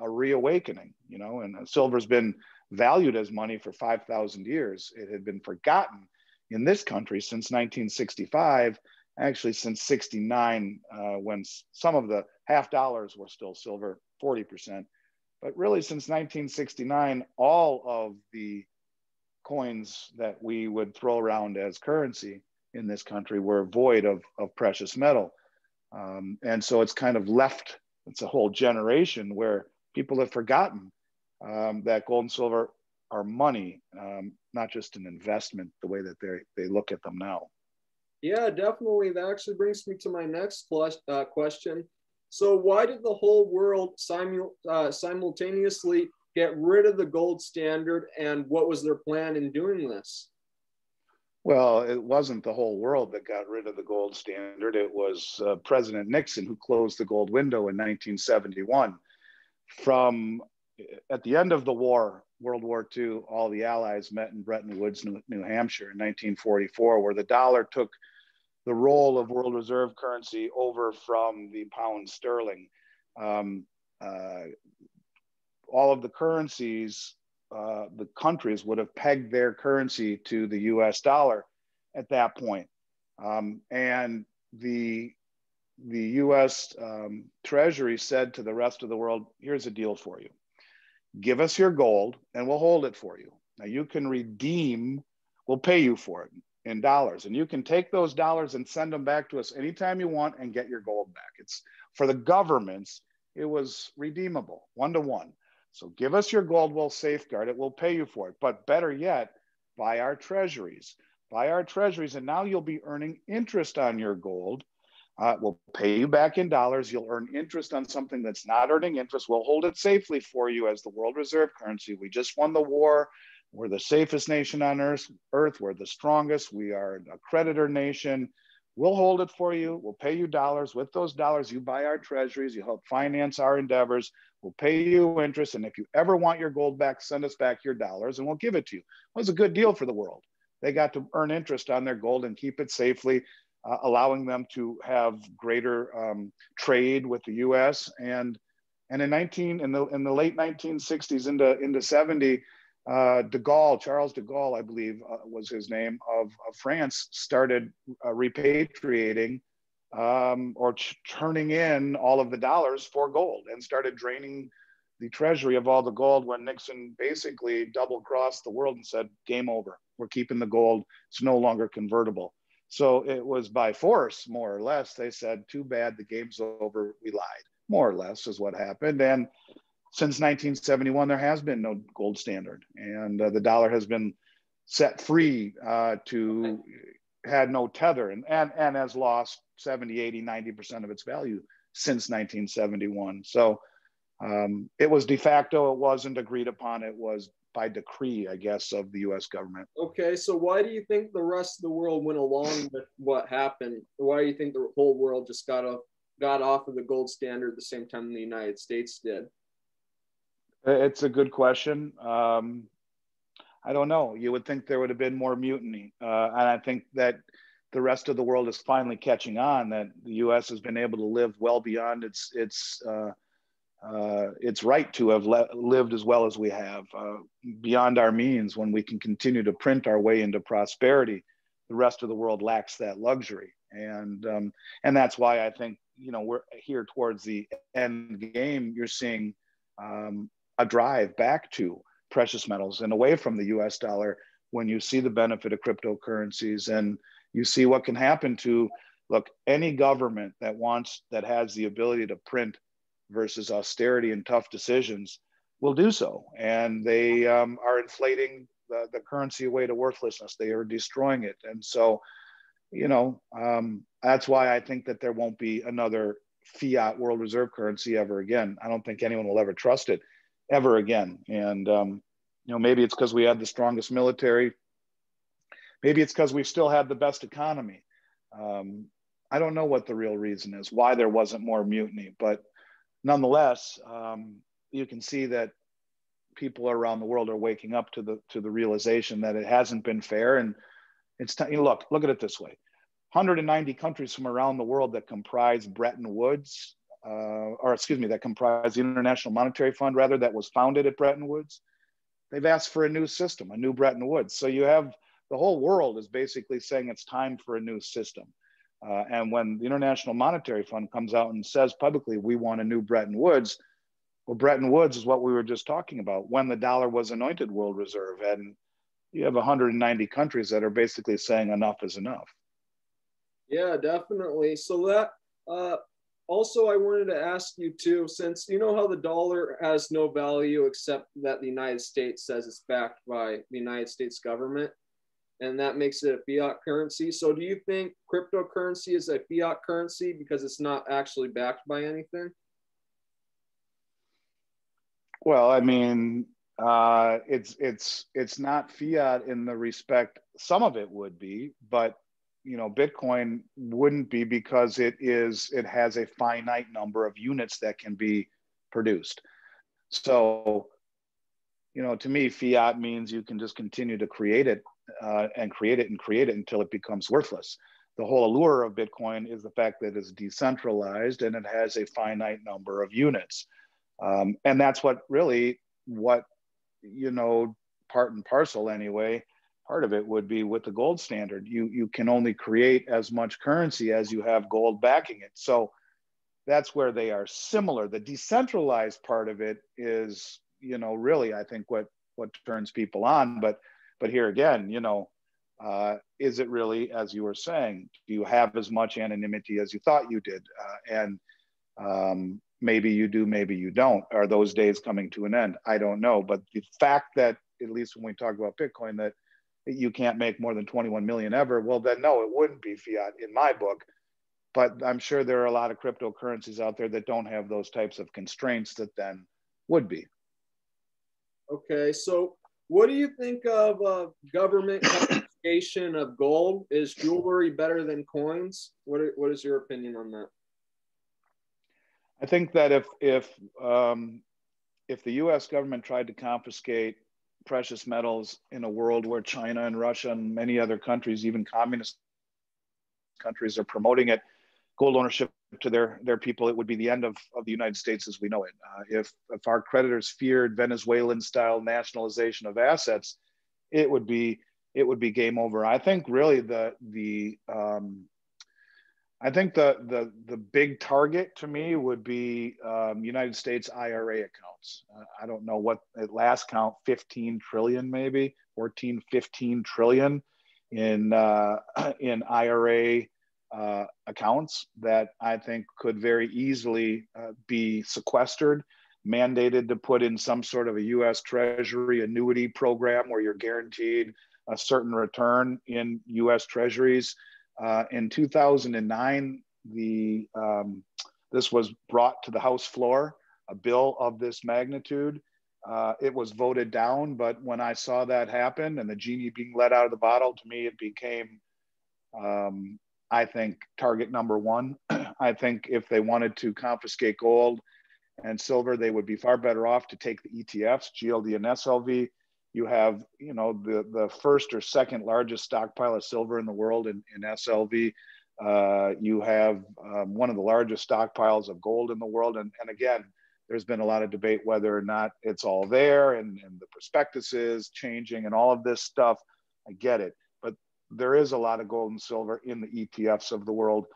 a reawakening, you know, and silver's been valued as money for 5,000 years. It had been forgotten in this country since 1965, actually since 69, uh, when some of the half dollars were still silver, 40%. But really since 1969, all of the coins that we would throw around as currency in this country were void of, of precious metal. Um, and so it's kind of left, it's a whole generation where people have forgotten um, that gold and silver are money, um, not just an investment, the way that they, they look at them now. Yeah, definitely. That actually brings me to my next plus, uh, question. So, why did the whole world simul- uh, simultaneously get rid of the gold standard, and what was their plan in doing this? Well, it wasn't the whole world that got rid of the gold standard. It was uh, President Nixon who closed the gold window in 1971. From at the end of the war, World War II, all the Allies met in Bretton Woods, New, New Hampshire in 1944, where the dollar took the role of world reserve currency over from the pound sterling. Um, uh, all of the currencies uh, the countries would have pegged their currency to the US dollar at that point. Um, and the, the US um, Treasury said to the rest of the world, here's a deal for you. Give us your gold and we'll hold it for you. Now you can redeem, we'll pay you for it in dollars. And you can take those dollars and send them back to us anytime you want and get your gold back. It's for the governments, it was redeemable one to one. So give us your gold, we'll safeguard it, we'll pay you for it. But better yet, buy our treasuries. Buy our treasuries, and now you'll be earning interest on your gold. Uh, we'll pay you back in dollars. You'll earn interest on something that's not earning interest. We'll hold it safely for you as the world reserve currency. We just won the war. We're the safest nation on earth. earth. We're the strongest. We are a creditor nation. We'll hold it for you. We'll pay you dollars. With those dollars, you buy our treasuries. You help finance our endeavors. We'll pay you interest. And if you ever want your gold back, send us back your dollars and we'll give it to you. It was a good deal for the world. They got to earn interest on their gold and keep it safely, uh, allowing them to have greater um, trade with the U.S. And and in 19 in the in the late 1960s into into 70, uh, de Gaulle, Charles de Gaulle, I believe uh, was his name, of, of France, started uh, repatriating um, or ch- turning in all of the dollars for gold and started draining the treasury of all the gold when Nixon basically double crossed the world and said, game over. We're keeping the gold. It's no longer convertible. So it was by force, more or less. They said, too bad, the game's over. We lied, more or less, is what happened. And since 1971, there has been no gold standard, and uh, the dollar has been set free uh, to had no tether and, and, and has lost 70, 80, 90% of its value since 1971. So um, it was de facto, it wasn't agreed upon, it was by decree, I guess, of the US government. Okay, so why do you think the rest of the world went along with what happened? Why do you think the whole world just got off, got off of the gold standard at the same time the United States did? It's a good question. Um, I don't know. You would think there would have been more mutiny, uh, and I think that the rest of the world is finally catching on. That the U.S. has been able to live well beyond its its uh, uh, its right to have le- lived as well as we have, uh, beyond our means. When we can continue to print our way into prosperity, the rest of the world lacks that luxury, and um, and that's why I think you know we're here towards the end game. You're seeing um, a drive back to precious metals and away from the US dollar when you see the benefit of cryptocurrencies and you see what can happen to look any government that wants that has the ability to print versus austerity and tough decisions will do so. And they um, are inflating the, the currency away to worthlessness. They are destroying it. And so you know um, that's why i think that there won't be another fiat world reserve currency ever again. I don't think anyone will ever trust it ever again. And um, you know, maybe it's because we had the strongest military. Maybe it's because we still had the best economy. Um, I don't know what the real reason is, why there wasn't more mutiny, but nonetheless, um, you can see that people around the world are waking up to the to the realization that it hasn't been fair, and it's time. You know, look, look at it this way: 190 countries from around the world that comprise Bretton Woods, or excuse me, that comprise the International Monetary Fund, rather, that was founded at Bretton Woods. They've asked for a new system, a new Bretton Woods. So you have the whole world is basically saying it's time for a new system. Uh, and when the International Monetary Fund comes out and says publicly, we want a new Bretton Woods, well, Bretton Woods is what we were just talking about when the dollar was anointed world reserve. And you have 190 countries that are basically saying enough is enough. Yeah, definitely. So that uh, also, I wanted to ask you too, since you know how the dollar has no value except that the United States says it's backed by the United States government and that makes it a fiat currency. So do you think cryptocurrency is a fiat currency because it's not actually backed by anything? Well, I mean, uh, it's it's it's not fiat in the respect some of it would be, but you know, Bitcoin wouldn't be because it is it has a finite number of units that can be produced. So, you know, to me, fiat means you can just continue to create it uh, and create it and create it until it becomes worthless. The whole allure of Bitcoin is the fact that it's decentralized and it has a finite number of units. Um, and that's what really what, you know, part and parcel anyway, part of it would be with the gold standard. You, you can only create as much currency as you have gold backing it. So that's where they are similar. The decentralized part of it is, you know, really, I think what, what turns people on, but but here again, you know, uh, is it really, as you were saying, do you have as much anonymity as you thought you did? Uh, and um, maybe you do, maybe you don't. Are those days coming to an end? I don't know. But the fact that, at least when we talk about Bitcoin, that you can't make more than 21 million ever, well, then no, it wouldn't be fiat in my book. But I'm sure there are a lot of cryptocurrencies out there that don't have those types of constraints that then would be. Okay, so what do you think of uh, government confiscation of gold? Is jewelry better than coins? What What is your opinion on that? I think that if if um, if the U.S. government tried to confiscate precious metals in a world where China and Russia and many other countries, even communist countries, are promoting it, gold ownership to their, their people, it would be the end of, of the United States as we know it. Uh, if, if our creditors feared Venezuelan style nationalization of assets, it would be it would be game over. I think really the the um, I think the the the big target to me would be um, United States IRA accounts. Uh, I don't know what at last count 15 trillion maybe 14 15 trillion in uh, [CLEARS THROAT] in IRA uh, accounts that I think could very easily uh, be sequestered, mandated to put in some sort of a US Treasury annuity program where you're guaranteed a certain return in US Treasuries. Uh, in 2009, the, um, this was brought to the House floor, a bill of this magnitude. Uh, it was voted down, but when I saw that happen and the genie being let out of the bottle, to me, it became um, I think, target number one. [CLEARS THROAT] I think if they wanted to confiscate gold and silver, they would be far better off to take the ETFs, GLD and SLV. You have, you know, the, the first or second largest stockpile of silver in the world in, in SLV. Uh, you have um, one of the largest stockpiles of gold in the world. And, and again, there's been a lot of debate whether or not it's all there and, and the prospectus is changing and all of this stuff. I get it but there is a lot of gold and silver in the ETFs of the world.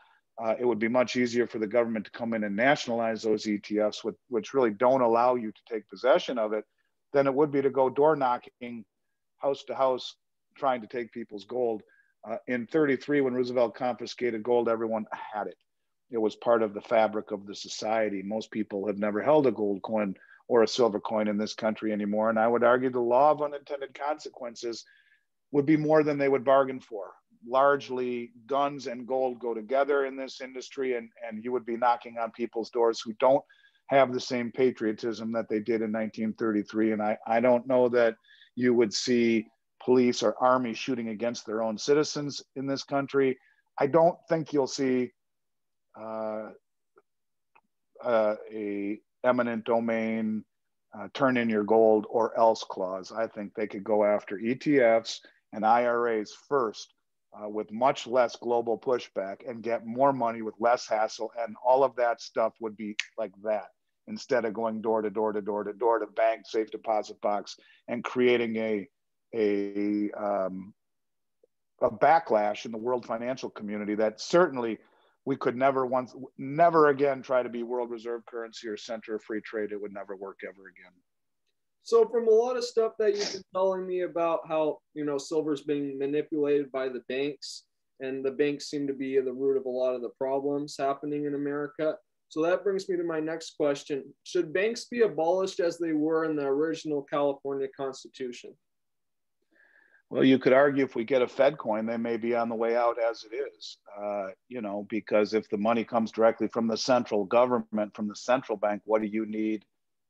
Uh, it would be much easier for the government to come in and nationalize those ETFs, which, which really don't allow you to take possession of it, than it would be to go door knocking, house to house, trying to take people's gold. Uh, in 33, when Roosevelt confiscated gold, everyone had it. It was part of the fabric of the society. Most people have never held a gold coin or a silver coin in this country anymore. And I would argue the law of unintended consequences would be more than they would bargain for. largely guns and gold go together in this industry, and, and you would be knocking on people's doors who don't have the same patriotism that they did in 1933. And I, I don't know that you would see police or army shooting against their own citizens in this country. I don't think you'll see uh, uh, a eminent domain uh, turn in your gold or else clause. I think they could go after ETFs and IRAs first uh, with much less global pushback and get more money with less hassle. And all of that stuff would be like that instead of going door to door to door to door to bank, safe deposit box, and creating a a um, a backlash in the world financial community that certainly we could never once never again try to be world reserve currency or center of free trade. It would never work ever again. So from a lot of stuff that you've been telling me about how you know silver's being manipulated by the banks and the banks seem to be the root of a lot of the problems happening in america so that brings me to my next question should banks be abolished as they were in the original california constitution well, you could argue if we get a Fed coin, they may be on the way out as it is, uh, you know, because if the money comes directly from the central government, from the central bank, what do you need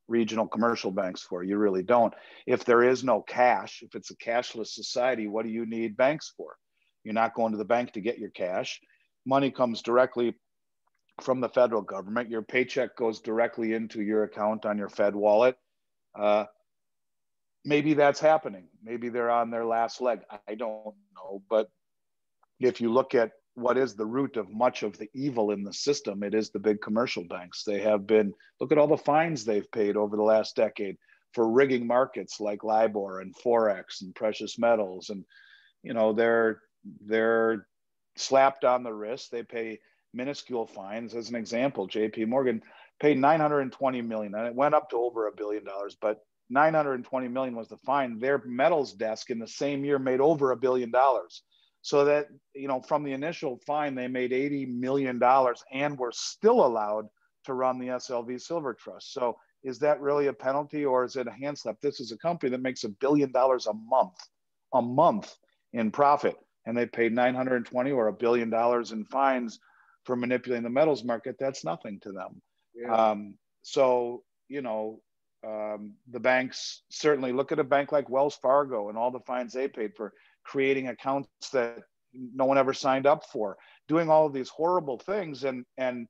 regional commercial banks for? You really don't. If there is no cash, if it's a cashless society, what do you need banks for? You're not going to the bank to get your cash. Money comes directly from the federal government. Your paycheck goes directly into your account on your Fed wallet. Uh, maybe that's happening. Maybe they're on their last leg. I don't know. But if you look at what is the root of much of the evil in the system, it is the big commercial banks. They have been, look at all the fines they've paid over the last decade for rigging markets like LIBOR and Forex and precious metals. And, you know, they're, they're slapped on the wrist. They pay minuscule fines. As an example, JP Morgan paid 920 million and it went up to over a billion dollars, but 920 million was the fine. Their metals desk in the same year made over a billion dollars. So that, you know, from the initial fine, they made $80 million and were still allowed to run the SLV Silver Trust. So is that really a penalty or is it a hand slap? This is a company that makes a billion dollars a month, a month in profit. And they paid 920 or a billion dollars in fines for manipulating the metals market. That's nothing to them. Yeah. Um, so, you know, um, the banks certainly look at a bank like Wells Fargo and all the fines they paid for creating accounts that no one ever signed up for, doing all of these horrible things, and and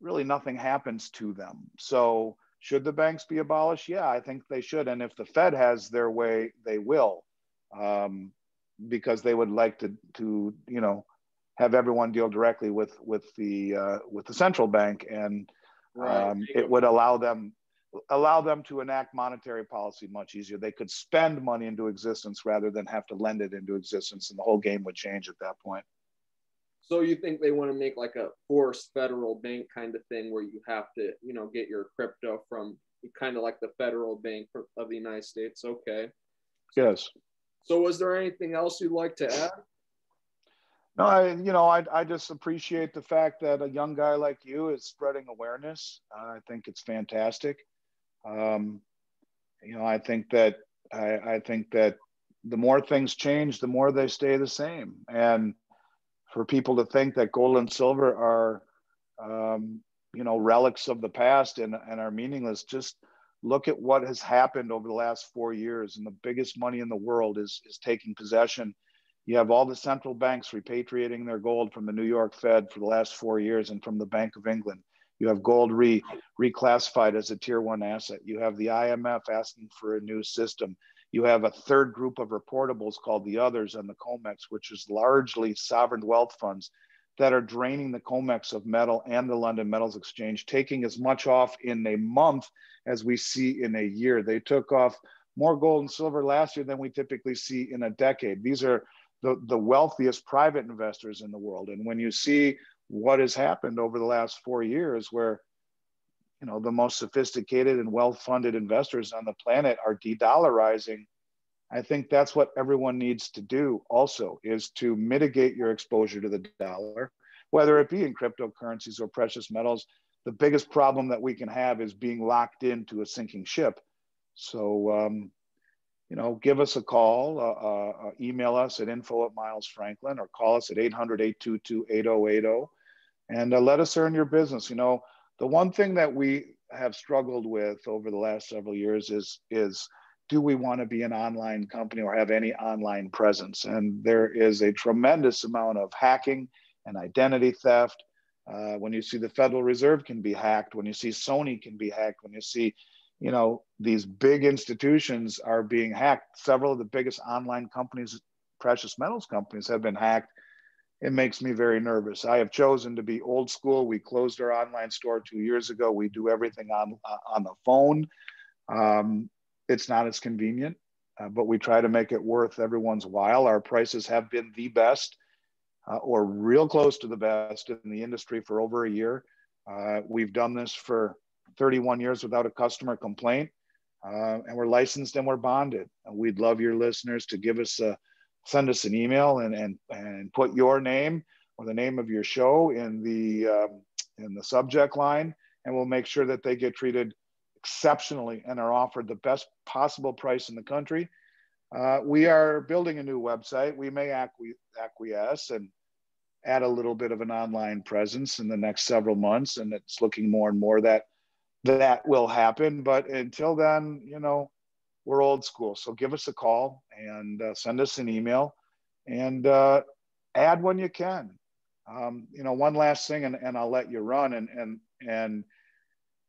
really nothing happens to them. So should the banks be abolished? Yeah, I think they should. And if the Fed has their way, they will, um, because they would like to to you know have everyone deal directly with with the uh, with the central bank and. Right. Um, it would allow them allow them to enact monetary policy much easier. They could spend money into existence rather than have to lend it into existence, and the whole game would change at that point. So you think they want to make like a forced federal bank kind of thing where you have to, you know, get your crypto from kind of like the federal bank of the United States? Okay. Yes. So was there anything else you'd like to add? No, I, you know, I, I just appreciate the fact that a young guy like you is spreading awareness. Uh, I think it's fantastic. Um, you know, I think that I, I think that the more things change, the more they stay the same. And for people to think that gold and silver are, um, you know, relics of the past and, and are meaningless, just look at what has happened over the last four years. And the biggest money in the world is, is taking possession. You have all the central banks repatriating their gold from the New York Fed for the last four years and from the Bank of England. You have gold re, reclassified as a tier one asset. You have the IMF asking for a new system. You have a third group of reportables called the others and the COMEX, which is largely sovereign wealth funds that are draining the COMEX of metal and the London Metals Exchange, taking as much off in a month as we see in a year. They took off more gold and silver last year than we typically see in a decade. These are the, the wealthiest private investors in the world. And when you see what has happened over the last four years where you know the most sophisticated and well-funded investors on the planet are de-dollarizing i think that's what everyone needs to do also is to mitigate your exposure to the dollar whether it be in cryptocurrencies or precious metals the biggest problem that we can have is being locked into a sinking ship so um, you know, give us a call, uh, uh, email us at info at Miles Franklin or call us at 800 822 8080 and uh, let us earn your business. You know, the one thing that we have struggled with over the last several years is, is do we want to be an online company or have any online presence? And there is a tremendous amount of hacking and identity theft. Uh, when you see the Federal Reserve can be hacked, when you see Sony can be hacked, when you see, you know, these big institutions are being hacked. Several of the biggest online companies, precious metals companies, have been hacked. It makes me very nervous. I have chosen to be old school. We closed our online store two years ago. We do everything on on the phone. Um, it's not as convenient, uh, but we try to make it worth everyone's while. Our prices have been the best uh, or real close to the best in the industry for over a year. Uh, we've done this for 31 years without a customer complaint, uh, and we're licensed and we're bonded. And we'd love your listeners to give us a send us an email and and and put your name or the name of your show in the um, in the subject line, and we'll make sure that they get treated exceptionally and are offered the best possible price in the country. Uh, we are building a new website. We may acqui- acquiesce and add a little bit of an online presence in the next several months, and it's looking more and more that that will happen. But until then, you know, we're old school. So give us a call and uh, send us an email, and uh, add when you can. Um, you know, one last thing, and, and I'll let you run. And and and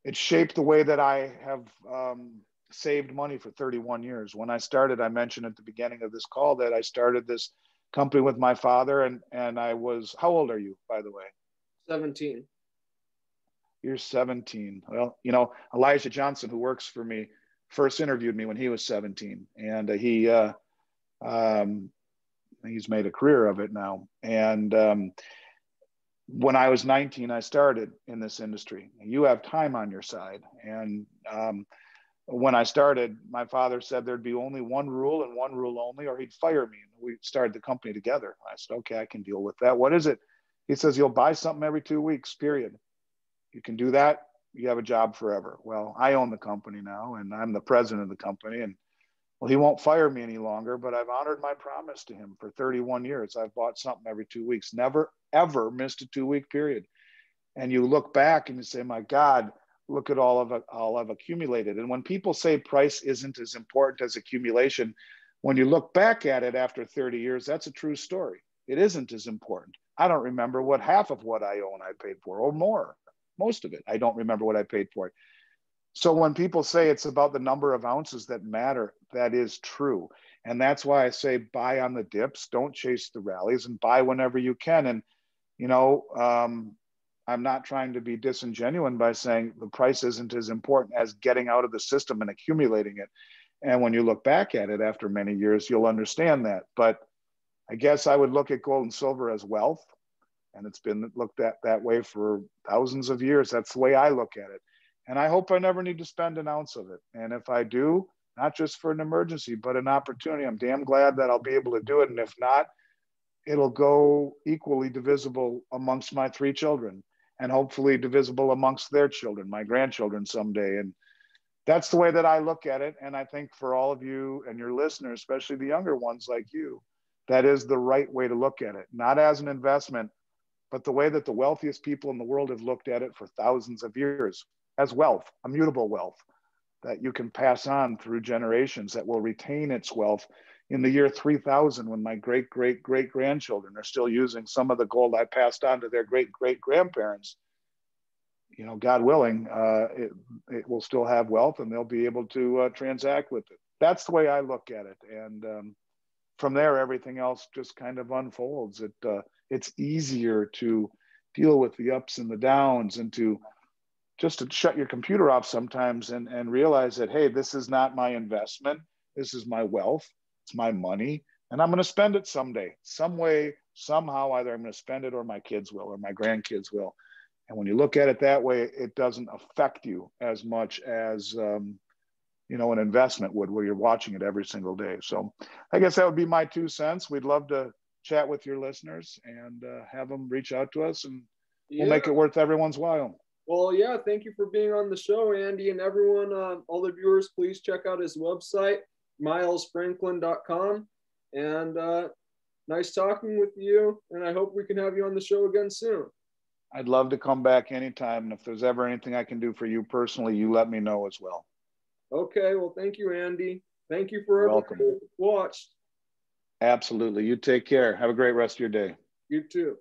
it shaped the way that I have um, saved money for 31 years. When I started, I mentioned at the beginning of this call that I started this company with my father, and and I was how old are you, by the way? 17. You're 17. Well, you know, Elijah Johnson, who works for me, first interviewed me when he was 17, and uh, he uh, um, he's made a career of it now, and um, when I was 19, I started in this industry. You have time on your side. And um, when I started, my father said there'd be only one rule and one rule only, or he'd fire me. And we started the company together. I said, okay, I can deal with that. What is it? He says, you'll buy something every two weeks, period. You can do that. You have a job forever. Well, I own the company now, and I'm the president of the company. And well, he won't fire me any longer, but I've honored my promise to him for 31 years. I've bought something every two weeks, never, ever missed a two week period. And you look back and you say, my God, look at all of it, all I've accumulated. And when people say price isn't as important as accumulation, when you look back at it after 30 years, that's a true story. It isn't as important. I don't remember what half of what I own I paid for, or more, most of it. I don't remember what I paid for it. So when people say it's about the number of ounces that matter, that is true. And that's why I say buy on the dips, don't chase the rallies, and buy whenever you can. And, you know, um, I'm not trying to be disingenuous by saying the price isn't as important as getting out of the system and accumulating it. And when you look back at it after many years, you'll understand that. But I guess I would look at gold and silver as wealth. And it's been looked at that way for thousands of years. That's the way I look at it. And I hope I never need to spend an ounce of it. And if I do, not just for an emergency, but an opportunity, I'm damn glad that I'll be able to do it. And if not, it'll go equally divisible amongst my three children and hopefully divisible amongst their children, my grandchildren someday. And that's the way that I look at it. And I think for all of you and your listeners, especially the younger ones like you, that is the right way to look at it, not as an investment, but the way that the wealthiest people in the world have looked at it for thousands of years as wealth, immutable wealth that you can pass on through generations that will retain its wealth in the year 3000 when my great great great grandchildren are still using some of the gold i passed on to their great great grandparents. You know god willing uh, it, it will still have wealth and they'll be able to uh, transact with it. That's the way i look at it. And um, from there everything else just kind of unfolds. It uh, it's easier to deal with the ups and the downs and to just to shut your computer off sometimes and, and realize that, hey, this is not my investment. This is my wealth. It's my money. And I'm going to spend it someday, some way, somehow, either I'm going to spend it or my kids will or my grandkids will. And when you look at it that way, it doesn't affect you as much as, um, you know, an investment would where you're watching it every single day. So I guess that would be my two cents. We'd love to chat with your listeners and uh, have them reach out to us and we'll make it worth everyone's while. Well, yeah, thank you for being on the show, Andy, and everyone, uh, all the viewers, please check out his website, milesfranklin.com. And uh, nice talking with you. And I hope we can have you on the show again soon. I'd love to come back anytime. And if there's ever anything I can do for you personally, you let me know as well. Okay. Well, thank you, Andy. Thank you for everyone who watched. Absolutely. You take care. Have a great rest of your day. You too.